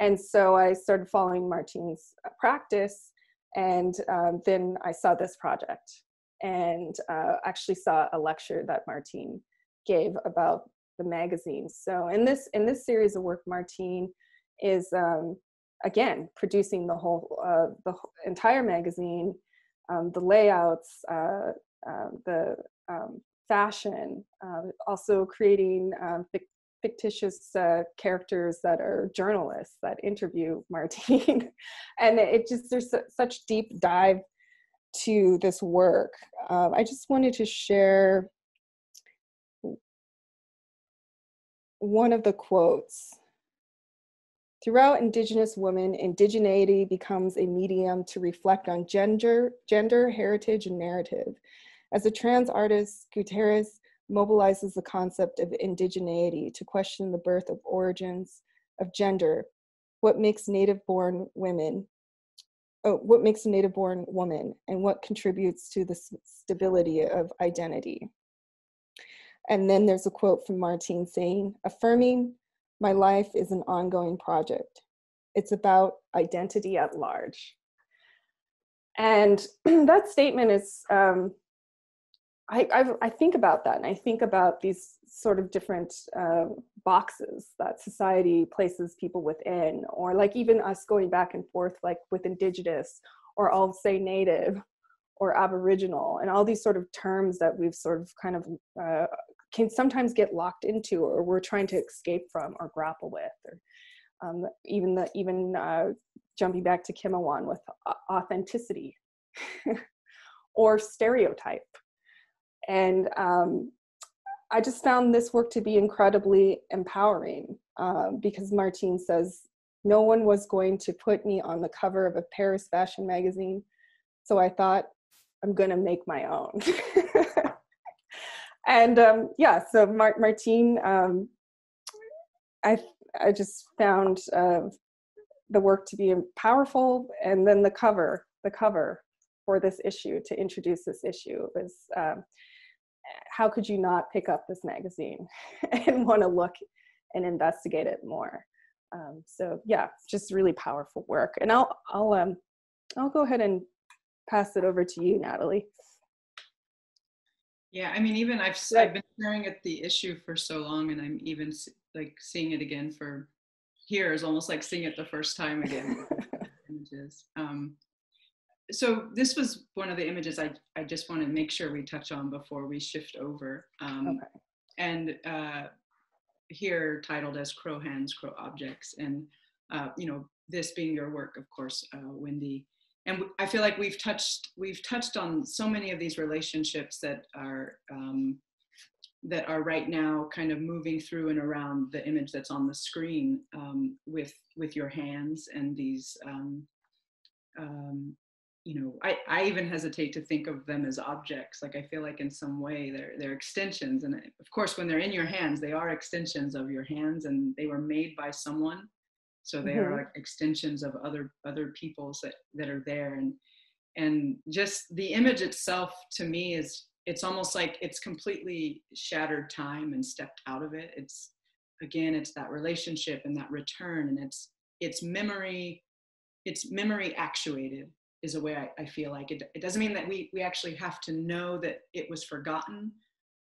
and so I started following Martine's uh, practice, and um, then I saw this project, and uh, actually saw a lecture that Martine gave about the magazine. So in this in this series of work, Martine is um, again producing the whole uh, the entire magazine um, the layouts uh, uh, the um, fashion uh, also creating um, fictitious uh, characters that are journalists that interview [laughs] martine. And it just there's such deep dive to this work. Um, i just wanted to share one of the quotes Throughout Indigenous women, indigeneity becomes a medium to reflect on gender, gender, heritage, and narrative. As a trans artist, Gutierrez mobilizes the concept of indigeneity to question the birth of origins of gender, what makes native-born women, oh, what makes a native-born woman, and what contributes to the stability of identity. And then there's a quote from Martine saying, affirming my life is an ongoing project. It's about identity at large. And [clears throat] that statement is, um, I, I, I, think about that and I think about these sort of different uh, boxes that society places people within, or like even us going back and forth, like with Indigenous, or I'll say Native, or Aboriginal, and all these sort of terms that we've sort of kind of uh, can sometimes get locked into or we're trying to escape from or grapple with or um, even the even uh, jumping back to Kimowan with authenticity [laughs] or stereotype. And um, I just found this work to be incredibly empowering uh, because Martine says no one was going to put me on the cover of a Paris fashion magazine so I thought I'm gonna make my own [laughs] and um, yeah, so Mar- Martine, um, I I just found uh, the work to be powerful, and then the cover, the cover for this issue to introduce this issue was um, how could you not pick up this magazine [laughs] and want to look and investigate it more? Um, so yeah, just really powerful work, and I'll I'll um I'll go ahead and pass it over to you, Natalie. Yeah, I mean, even I've I've been staring at the issue for so long, and I'm even like seeing it again for here is almost like seeing it the first time again. [laughs] images. Um, so this was one of the images I I just want to make sure we touch on before we shift over. Um, okay. And uh, here titled as "Crow Hands, Crow Objects," and uh, you know this being your work, of course, uh, Wendy and I feel like we've touched we've touched on so many of these relationships that are um, that are right now kind of moving through and around the image that's on the screen um, with with your hands and these um, um you know I, I even hesitate to think of them as objects. Like i feel like in some way they're they're extensions. And of course when they're in your hands they are extensions of your hands and they were made by someone so they mm-hmm. are like extensions of other other peoples that that are there. And and just the image itself to me is it's almost like it's completely shattered time and stepped out of it. It's again it's that relationship and that return and it's it's memory it's memory actuated is a way I, I feel like. It, it doesn't mean that we we actually have to know that it was forgotten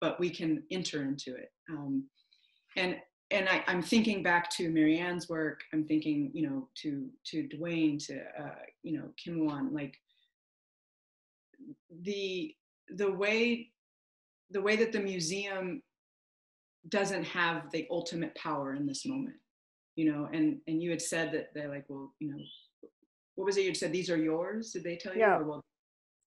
but we can enter into it. Um, and and I, am thinking back to Marianne's work. I'm thinking, you know, to to Duane, to uh, you know, Kimowan, like the the way the way that the museum doesn't have the ultimate power in this moment, you know. And and you had said that they're like, well, you know, what was it you said? These are yours. Did they tell you? Yeah. Well,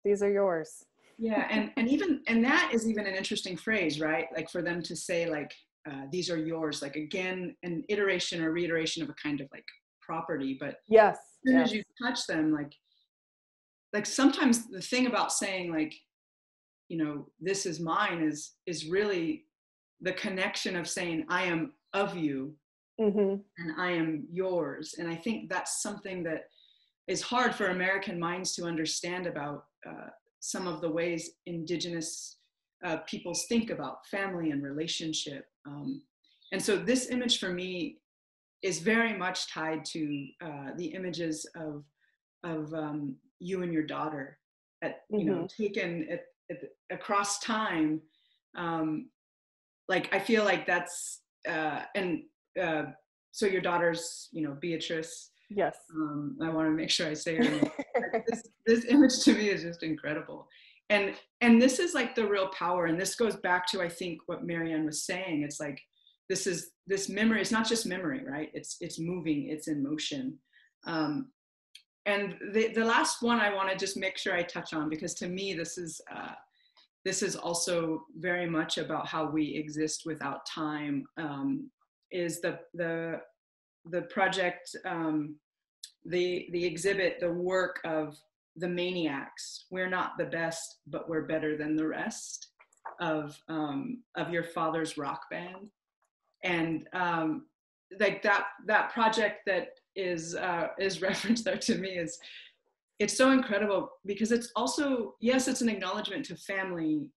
these are yours. Yeah, and and even and that is even an interesting phrase, right? Like for them to say like uh, these are yours like again an iteration or reiteration of a kind of like property but yes as soon yes. as you touch them like like sometimes the thing about saying like you know this is mine is is really the connection of saying i am of you mm-hmm. and i am yours and i think that's something that is hard for american minds to understand about uh, some of the ways indigenous uh, peoples think about family and relationship um, and so this image for me is very much tied to uh, the images of of um, you and your daughter at you mm-hmm. know taken at, at, across time. Um, like i feel like that's uh, and uh, so your daughter's you know beatrice yes. um, i want to make sure i say her [laughs] this, this image to me is just incredible and and this is like the real power and this goes back to i think what marianne was saying. It's like this is this memory it's not just memory right? It's it's moving it's in motion. Um, and the, the last one i want to just make sure i touch on because to me this is uh, this is also very much about how we exist without time um, is the the the project um, the the exhibit the work of the maniacs. We're not the best but we're better than the rest of um, of your father's rock band. And um, like that that project that is uh, is [laughs] referenced there to me is it's so incredible because it's also yes it's an acknowledgement to family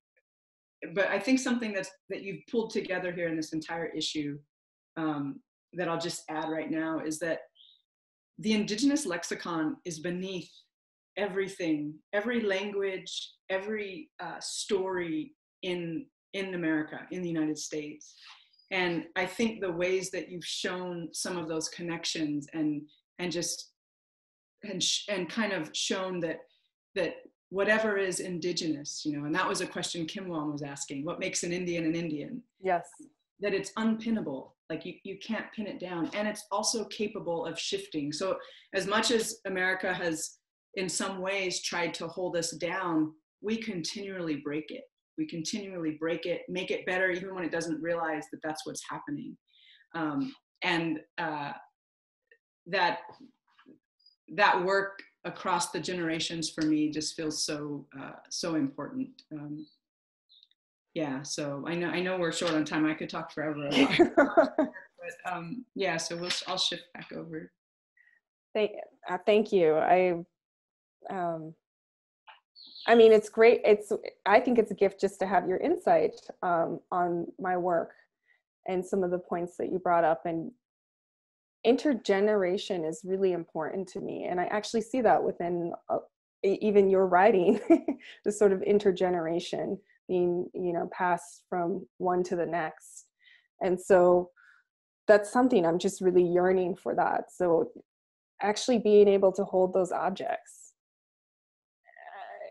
but i think something that's that you've pulled together here in this entire issue um, that i'll just add right now is that the indigenous lexicon is beneath everything, every language, every uh, story in in America, in the United States. And I think the ways that you've shown some of those connections and and just and sh- and kind of shown that that whatever is indigenous, you know, and that was a question Kimowan was asking, what makes an Indian an Indian? Yes. That it's unpinnable. Like you, you can't pin it down. And it's also capable of shifting. So as much as America has in some ways tried to hold us down, we continually break it. We continually break it, make it better, even when it doesn't realize that that's what's happening. Um, and uh, that that work across the generations for me just feels so uh, so important. Um, yeah, so I know I know we're short on time. I could talk forever [laughs] but um, yeah, so we'll I'll shift back over. Thank, uh, thank you. I um, I mean, it's great. It's I think it's a gift just to have your insight um, on my work and some of the points that you brought up. And intergeneration is really important to me, and I actually see that within uh, even your writing, [laughs] the sort of intergeneration being you know passed from one to the next. And so that's something I'm just really yearning for that. So actually being able to hold those objects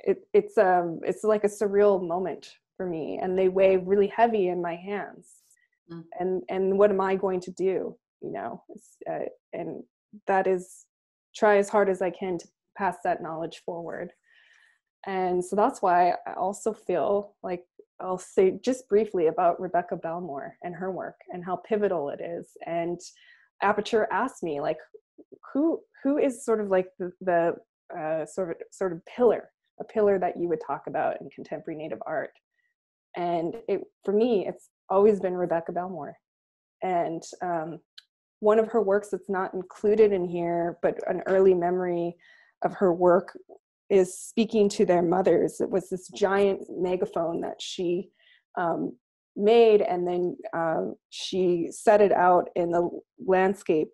it, it's um it's like a surreal moment for me and they weigh really heavy in my hands. Mm. and and what am i going to do you know? Uh, and that is try as hard as i can to pass that knowledge forward. And so that's why i also feel like i'll say just briefly about rebecca belmore and her work and how pivotal it is. And aperture asked me like who who is sort of like the, the uh, sort of sort of pillar, a pillar that you would talk about in contemporary Native art. And it, for me, it's always been Rebecca Belmore. And um, one of her works that's not included in here, but an early memory of her work is speaking to their mothers. It was this giant megaphone that she um, made, and then um, she set it out in the landscape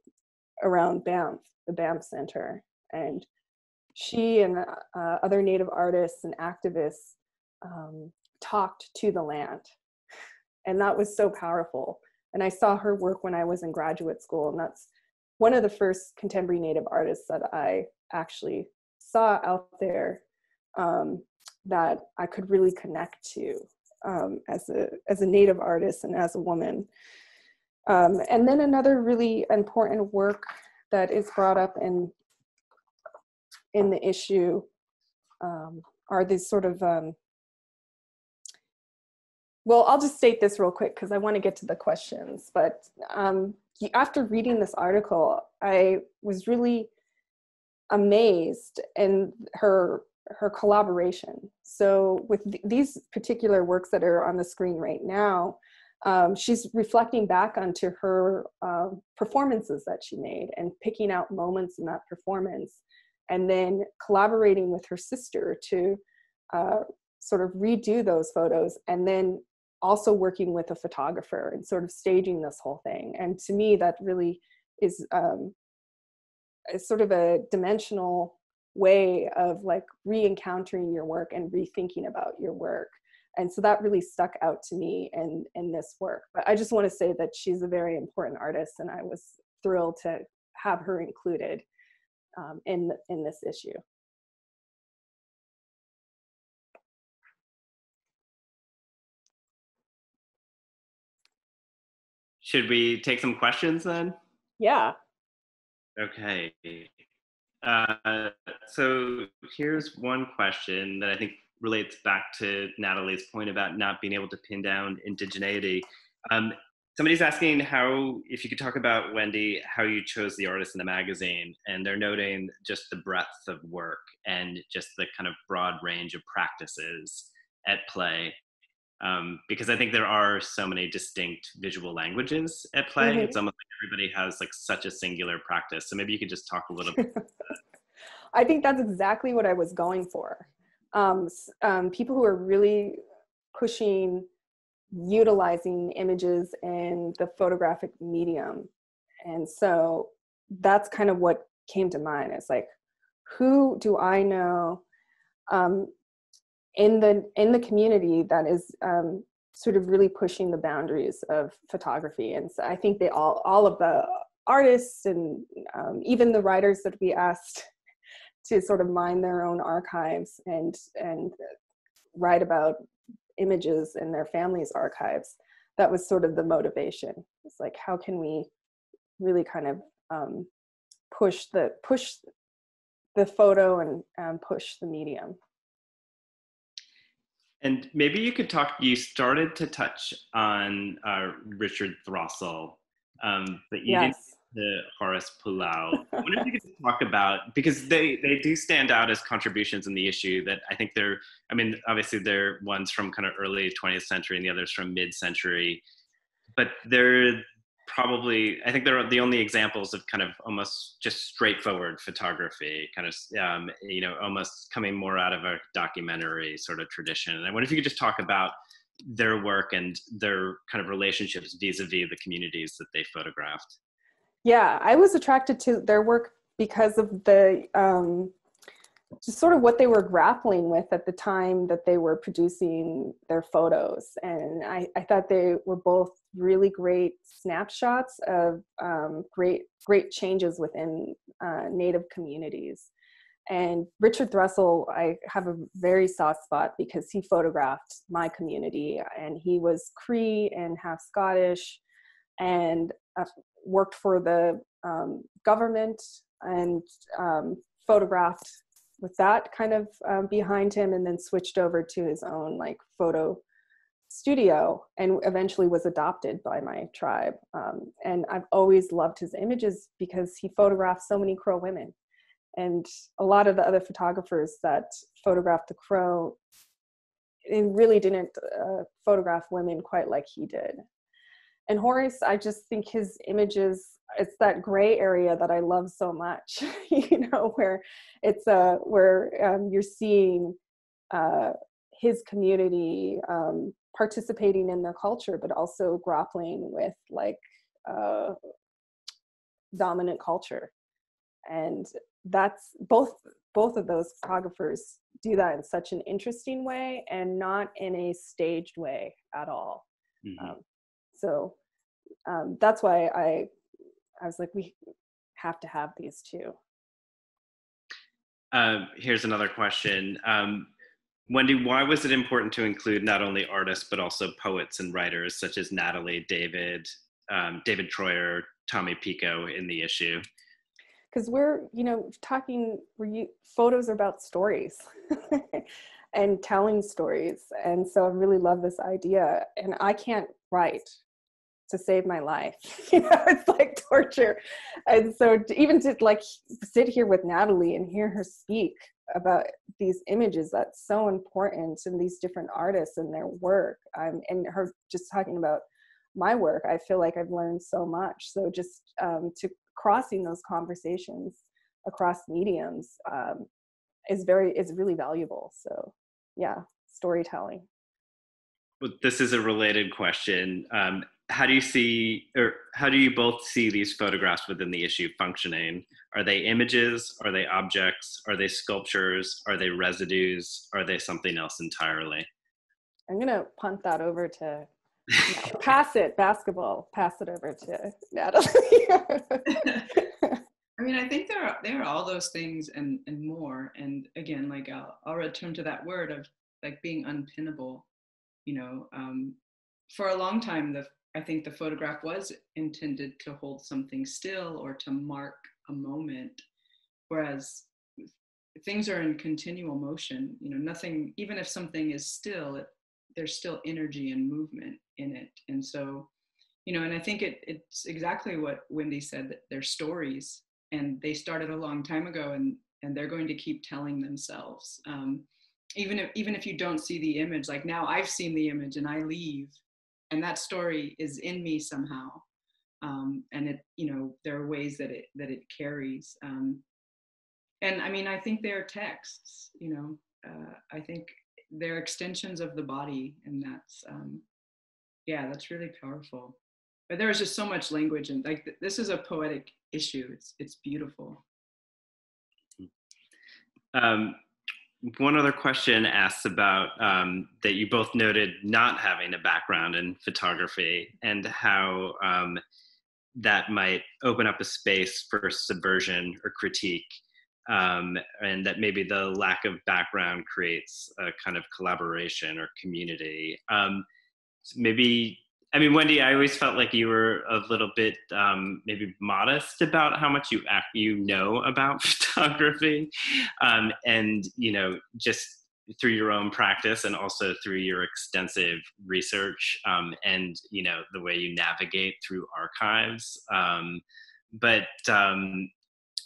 around Banff, the Banff Center. And she and uh, other Native artists and activists um, talked to the land. And that was so powerful. And I saw her work when I was in graduate school, and that's one of the first contemporary Native artists that I actually saw out there um, that I could really connect to um, as a as a Native artist and as a woman. Um, and then another really important work that is brought up in in the issue um, are these sort of um, well i'll just state this real quick because i want to get to the questions but um, after reading this article i was really amazed in her her collaboration. So with th- these particular works that are on the screen right now um, she's reflecting back onto her uh, performances that she made and picking out moments in that performance and then collaborating with her sister to uh, sort of redo those photos and then also working with a photographer and sort of staging this whole thing. And to me that really is um, sort of a dimensional way of like re-encountering your work and rethinking about your work. And so that really stuck out to me in in this work. But i just want to say that she's a very important artist and i was thrilled to have her included um, in in this issue Should we take some questions then? Yeah. Okay. Uh, so here's one question that I think relates back to Natalie's point about not being able to pin down indigeneity. Um, somebody's asking how, if you could talk about Wendy, how you chose the artist in the magazine, and they're noting just the breadth of work and just the kind of broad range of practices at play um, because I think there are so many distinct visual languages at play. Mm-hmm. It's almost like everybody has like such a singular practice. So maybe you could just talk a little bit. [laughs] I think that's exactly what I was going for. Um, um, people who are really pushing utilizing images in the photographic medium. And so that's kind of what came to mind. It's like, who do I know um, in the in the community that is um, sort of really pushing the boundaries of photography and so i think they all all of the artists and um, even the writers that we asked [laughs] to sort of mine their own archives and and write about images in their families archives that was sort of the motivation it's like how can we really kind of um, push the push the photo and um, push the medium and maybe you could talk, you started to touch on uh, Richard Throssel, um, but you yes. Didn't Horace Poolaw. [laughs] I wonder if you could talk about, because they, they do stand out as contributions in the issue that I think they're, I mean, obviously they're ones from kind of early 20th century and the others from mid century, but they're probably i think they're the only examples of kind of almost just straightforward photography kind of um, you know almost coming more out of a documentary sort of tradition. And i wonder if you could just talk about their work and their kind of relationships vis-a-vis the communities that they photographed yeah i was attracted to their work because of the um, just sort of what they were grappling with at the time that they were producing their photos. And I, I thought they were both really great snapshots of um, great, great changes within uh, Native communities. And Richard Throssel, I have a very soft spot because he photographed my community and he was Cree and half Scottish and uh, worked for the um, government and um, photographed with that kind of um, behind him and then switched over to his own like photo studio and eventually was adopted by my tribe um, and i've always loved his images because he photographed so many crow women and a lot of the other photographers that photographed the crow it really didn't uh, photograph women quite like he did and horace i just think his images it's that gray area that i love so much [laughs] you know where it's uh where um, you're seeing uh, his community um, participating in their culture but also grappling with like uh, dominant culture and that's both both of those photographers do that in such an interesting way and not in a staged way at all mm-hmm. um, so um, that's why i i was like we have to have these two. Uh, here's another question. Um, wendy why was it important to include not only artists but also poets and writers such as natalie david um, david treuer tommy pico in the issue? Because we're you know talking we're, photos are about stories [laughs] and telling stories. And so i really love this idea and i can't write to save my life. [laughs] You know it's like torture. And so to, even to like sit here with natalie and hear her speak about these images that's so important and these different artists and their work. Um, and her just talking about my work i feel like i've learned so much. So just um, to crossing those conversations across mediums um, is very is really valuable. So yeah storytelling. Well, this is a related question. Um, how do you see or how do you both see these photographs within the issue functioning? Are they images? Are they objects? Are they sculptures? Are they residues? Are they something else entirely? I'm going to punt that over to [laughs] pass it basketball pass it over to natalie. [laughs] I mean i think there are there are all those things and and more. And again like i'll, I'll return to that word of like being unpinnable you know um, for a long time the i think the photograph was intended to hold something still or to mark a moment whereas things are in continual motion you know nothing even if something is still it there's still energy and movement in it. And so you know and i think it, it's exactly what wendy said that they're stories and they started a long time ago and and they're going to keep telling themselves. Um, even if even if you don't see the image like now i've seen the image and i leave and that story is in me somehow um, and it you know there are ways that it that it carries um, and i mean i think they're texts you know uh, i think they're extensions of the body and that's um yeah that's really powerful. But there's just so much language and like th- this is a poetic issue. It's it's beautiful. Um one other question asks about um, that you both noted not having a background in photography and how um, that might open up a space for subversion or critique um, and that maybe the lack of background creates a kind of collaboration or community. Um, maybe, I mean, Wendy, I always felt like you were a little bit um, maybe modest about how much you act, you know about [laughs] photography, um, and you know just through your own practice and also through your extensive research um, and you know the way you navigate through archives. Um, but um,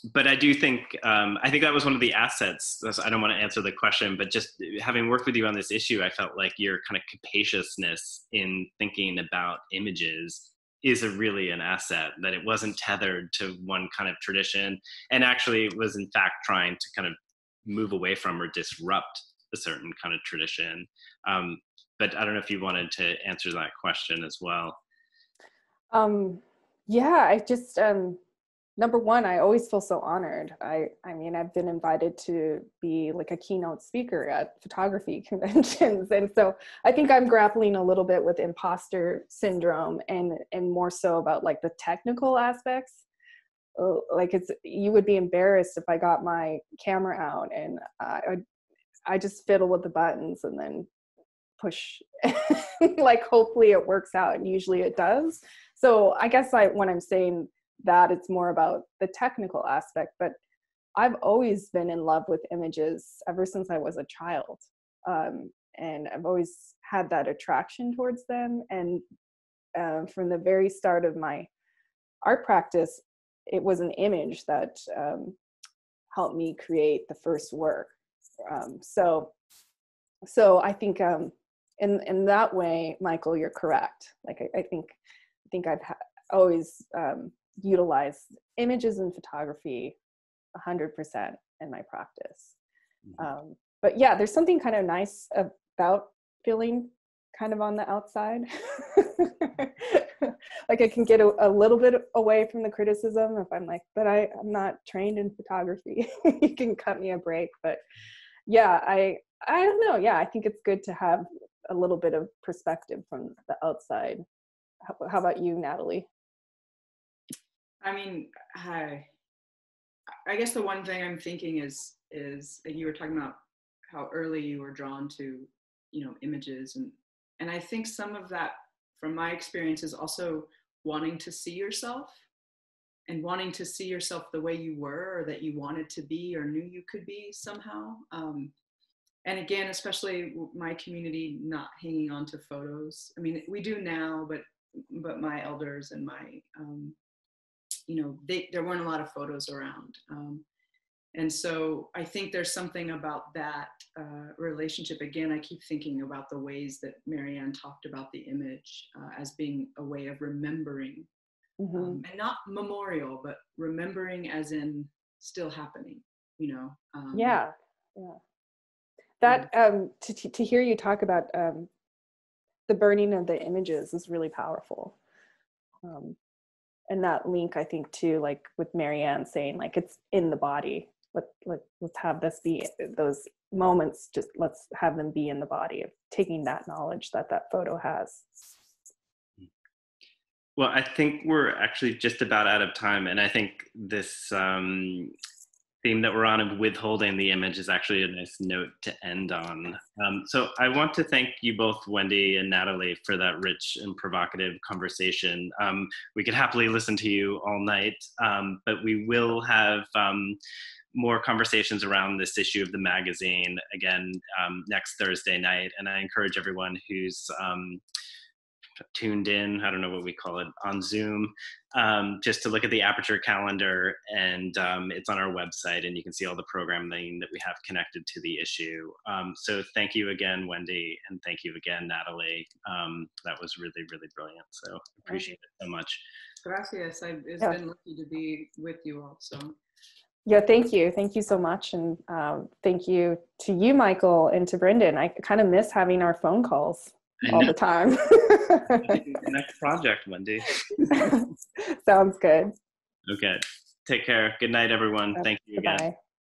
but I do think um, I think that was one of the assets. I don't want to answer the question, but just having worked with you on this issue, I felt like your kind of capaciousness in thinking about images is a really an asset. That it wasn't tethered to one kind of tradition, and actually was in fact trying to kind of move away from or disrupt a certain kind of tradition. Um, but I don't know if you wanted to answer that question as well. Um, yeah, I just um, number one i always feel so honored. I i mean i've been invited to be like a keynote speaker at photography [laughs] conventions. And so i think i'm grappling a little bit with imposter syndrome and and more so about like the technical aspects. Oh, like it's you would be embarrassed if i got my camera out and i i just fiddle with the buttons and then push [laughs] like hopefully it works out and usually it does. So i guess i when i'm saying that it's more about the technical aspect but i've always been in love with images ever since i was a child um, and i've always had that attraction towards them and uh, from the very start of my art practice it was an image that um, helped me create the first work. Um, so, so I think um, in in that way, Michael, you're correct. Like I, I think I think I've ha- always um, utilized images and photography 100% in my practice. Mm-hmm. Um, but yeah, there's something kind of nice about feeling kind of on the outside. [laughs] like I can get a, a, little bit away from the criticism if I'm like, but I, I'm not trained in photography. [laughs] you can cut me a break. But yeah, I I don't know. Yeah, I think it's good to have a little bit of perspective from the outside. How, how about you, Natalie? I mean, I I guess the one thing I'm thinking is is you were talking about how early you were drawn to you know images and and I think some of that from my experience is also wanting to see yourself and wanting to see yourself the way you were or that you wanted to be or knew you could be somehow. Um, and again especially my community not hanging on to photos. I mean we do now but but my elders and my um, you know they, there weren't a lot of photos around. Um, and so i think there's something about that uh, relationship. Again i keep thinking about the ways that marianne talked about the image uh, as being a way of remembering mm-hmm. um, and not memorial but remembering as in still happening you know um, yeah yeah. That um, to, to hear you talk about um, the burning of the images is really powerful. Um, and that link i think too like with marianne saying like it's in the body. Let, let let's have this be those moments just let's have them be in the body of taking that knowledge that that photo has. Well i think we're actually just about out of time and i think this um, theme that we're on of withholding the image is actually a nice note to end on. Um, so I want to thank you both, Wendy and Natalie, for that rich and provocative conversation. Um, we could happily listen to you all night, um, but we will have um, more conversations around this issue of the magazine again um, next Thursday night. And I encourage everyone who's um, tuned in, I don't know what we call it, on Zoom, um, just to look at the Aperture calendar. And um, it's on our website, and you can see all the programming that we have connected to the issue. Um, so thank you again, Wendy, and thank you again, Natalie. Um, that was really, really brilliant. So appreciate it so much. Gracias. I, it's yeah. been lucky to be with you all. So. Yeah, thank you. Thank you so much. And um, thank you to you, Michael, and to Brendan. I kind of miss having our phone calls all the time. [laughs] next project, Wendy. [laughs] Sounds good. Okay. Take care. Good night, everyone. Thank you again. Bye.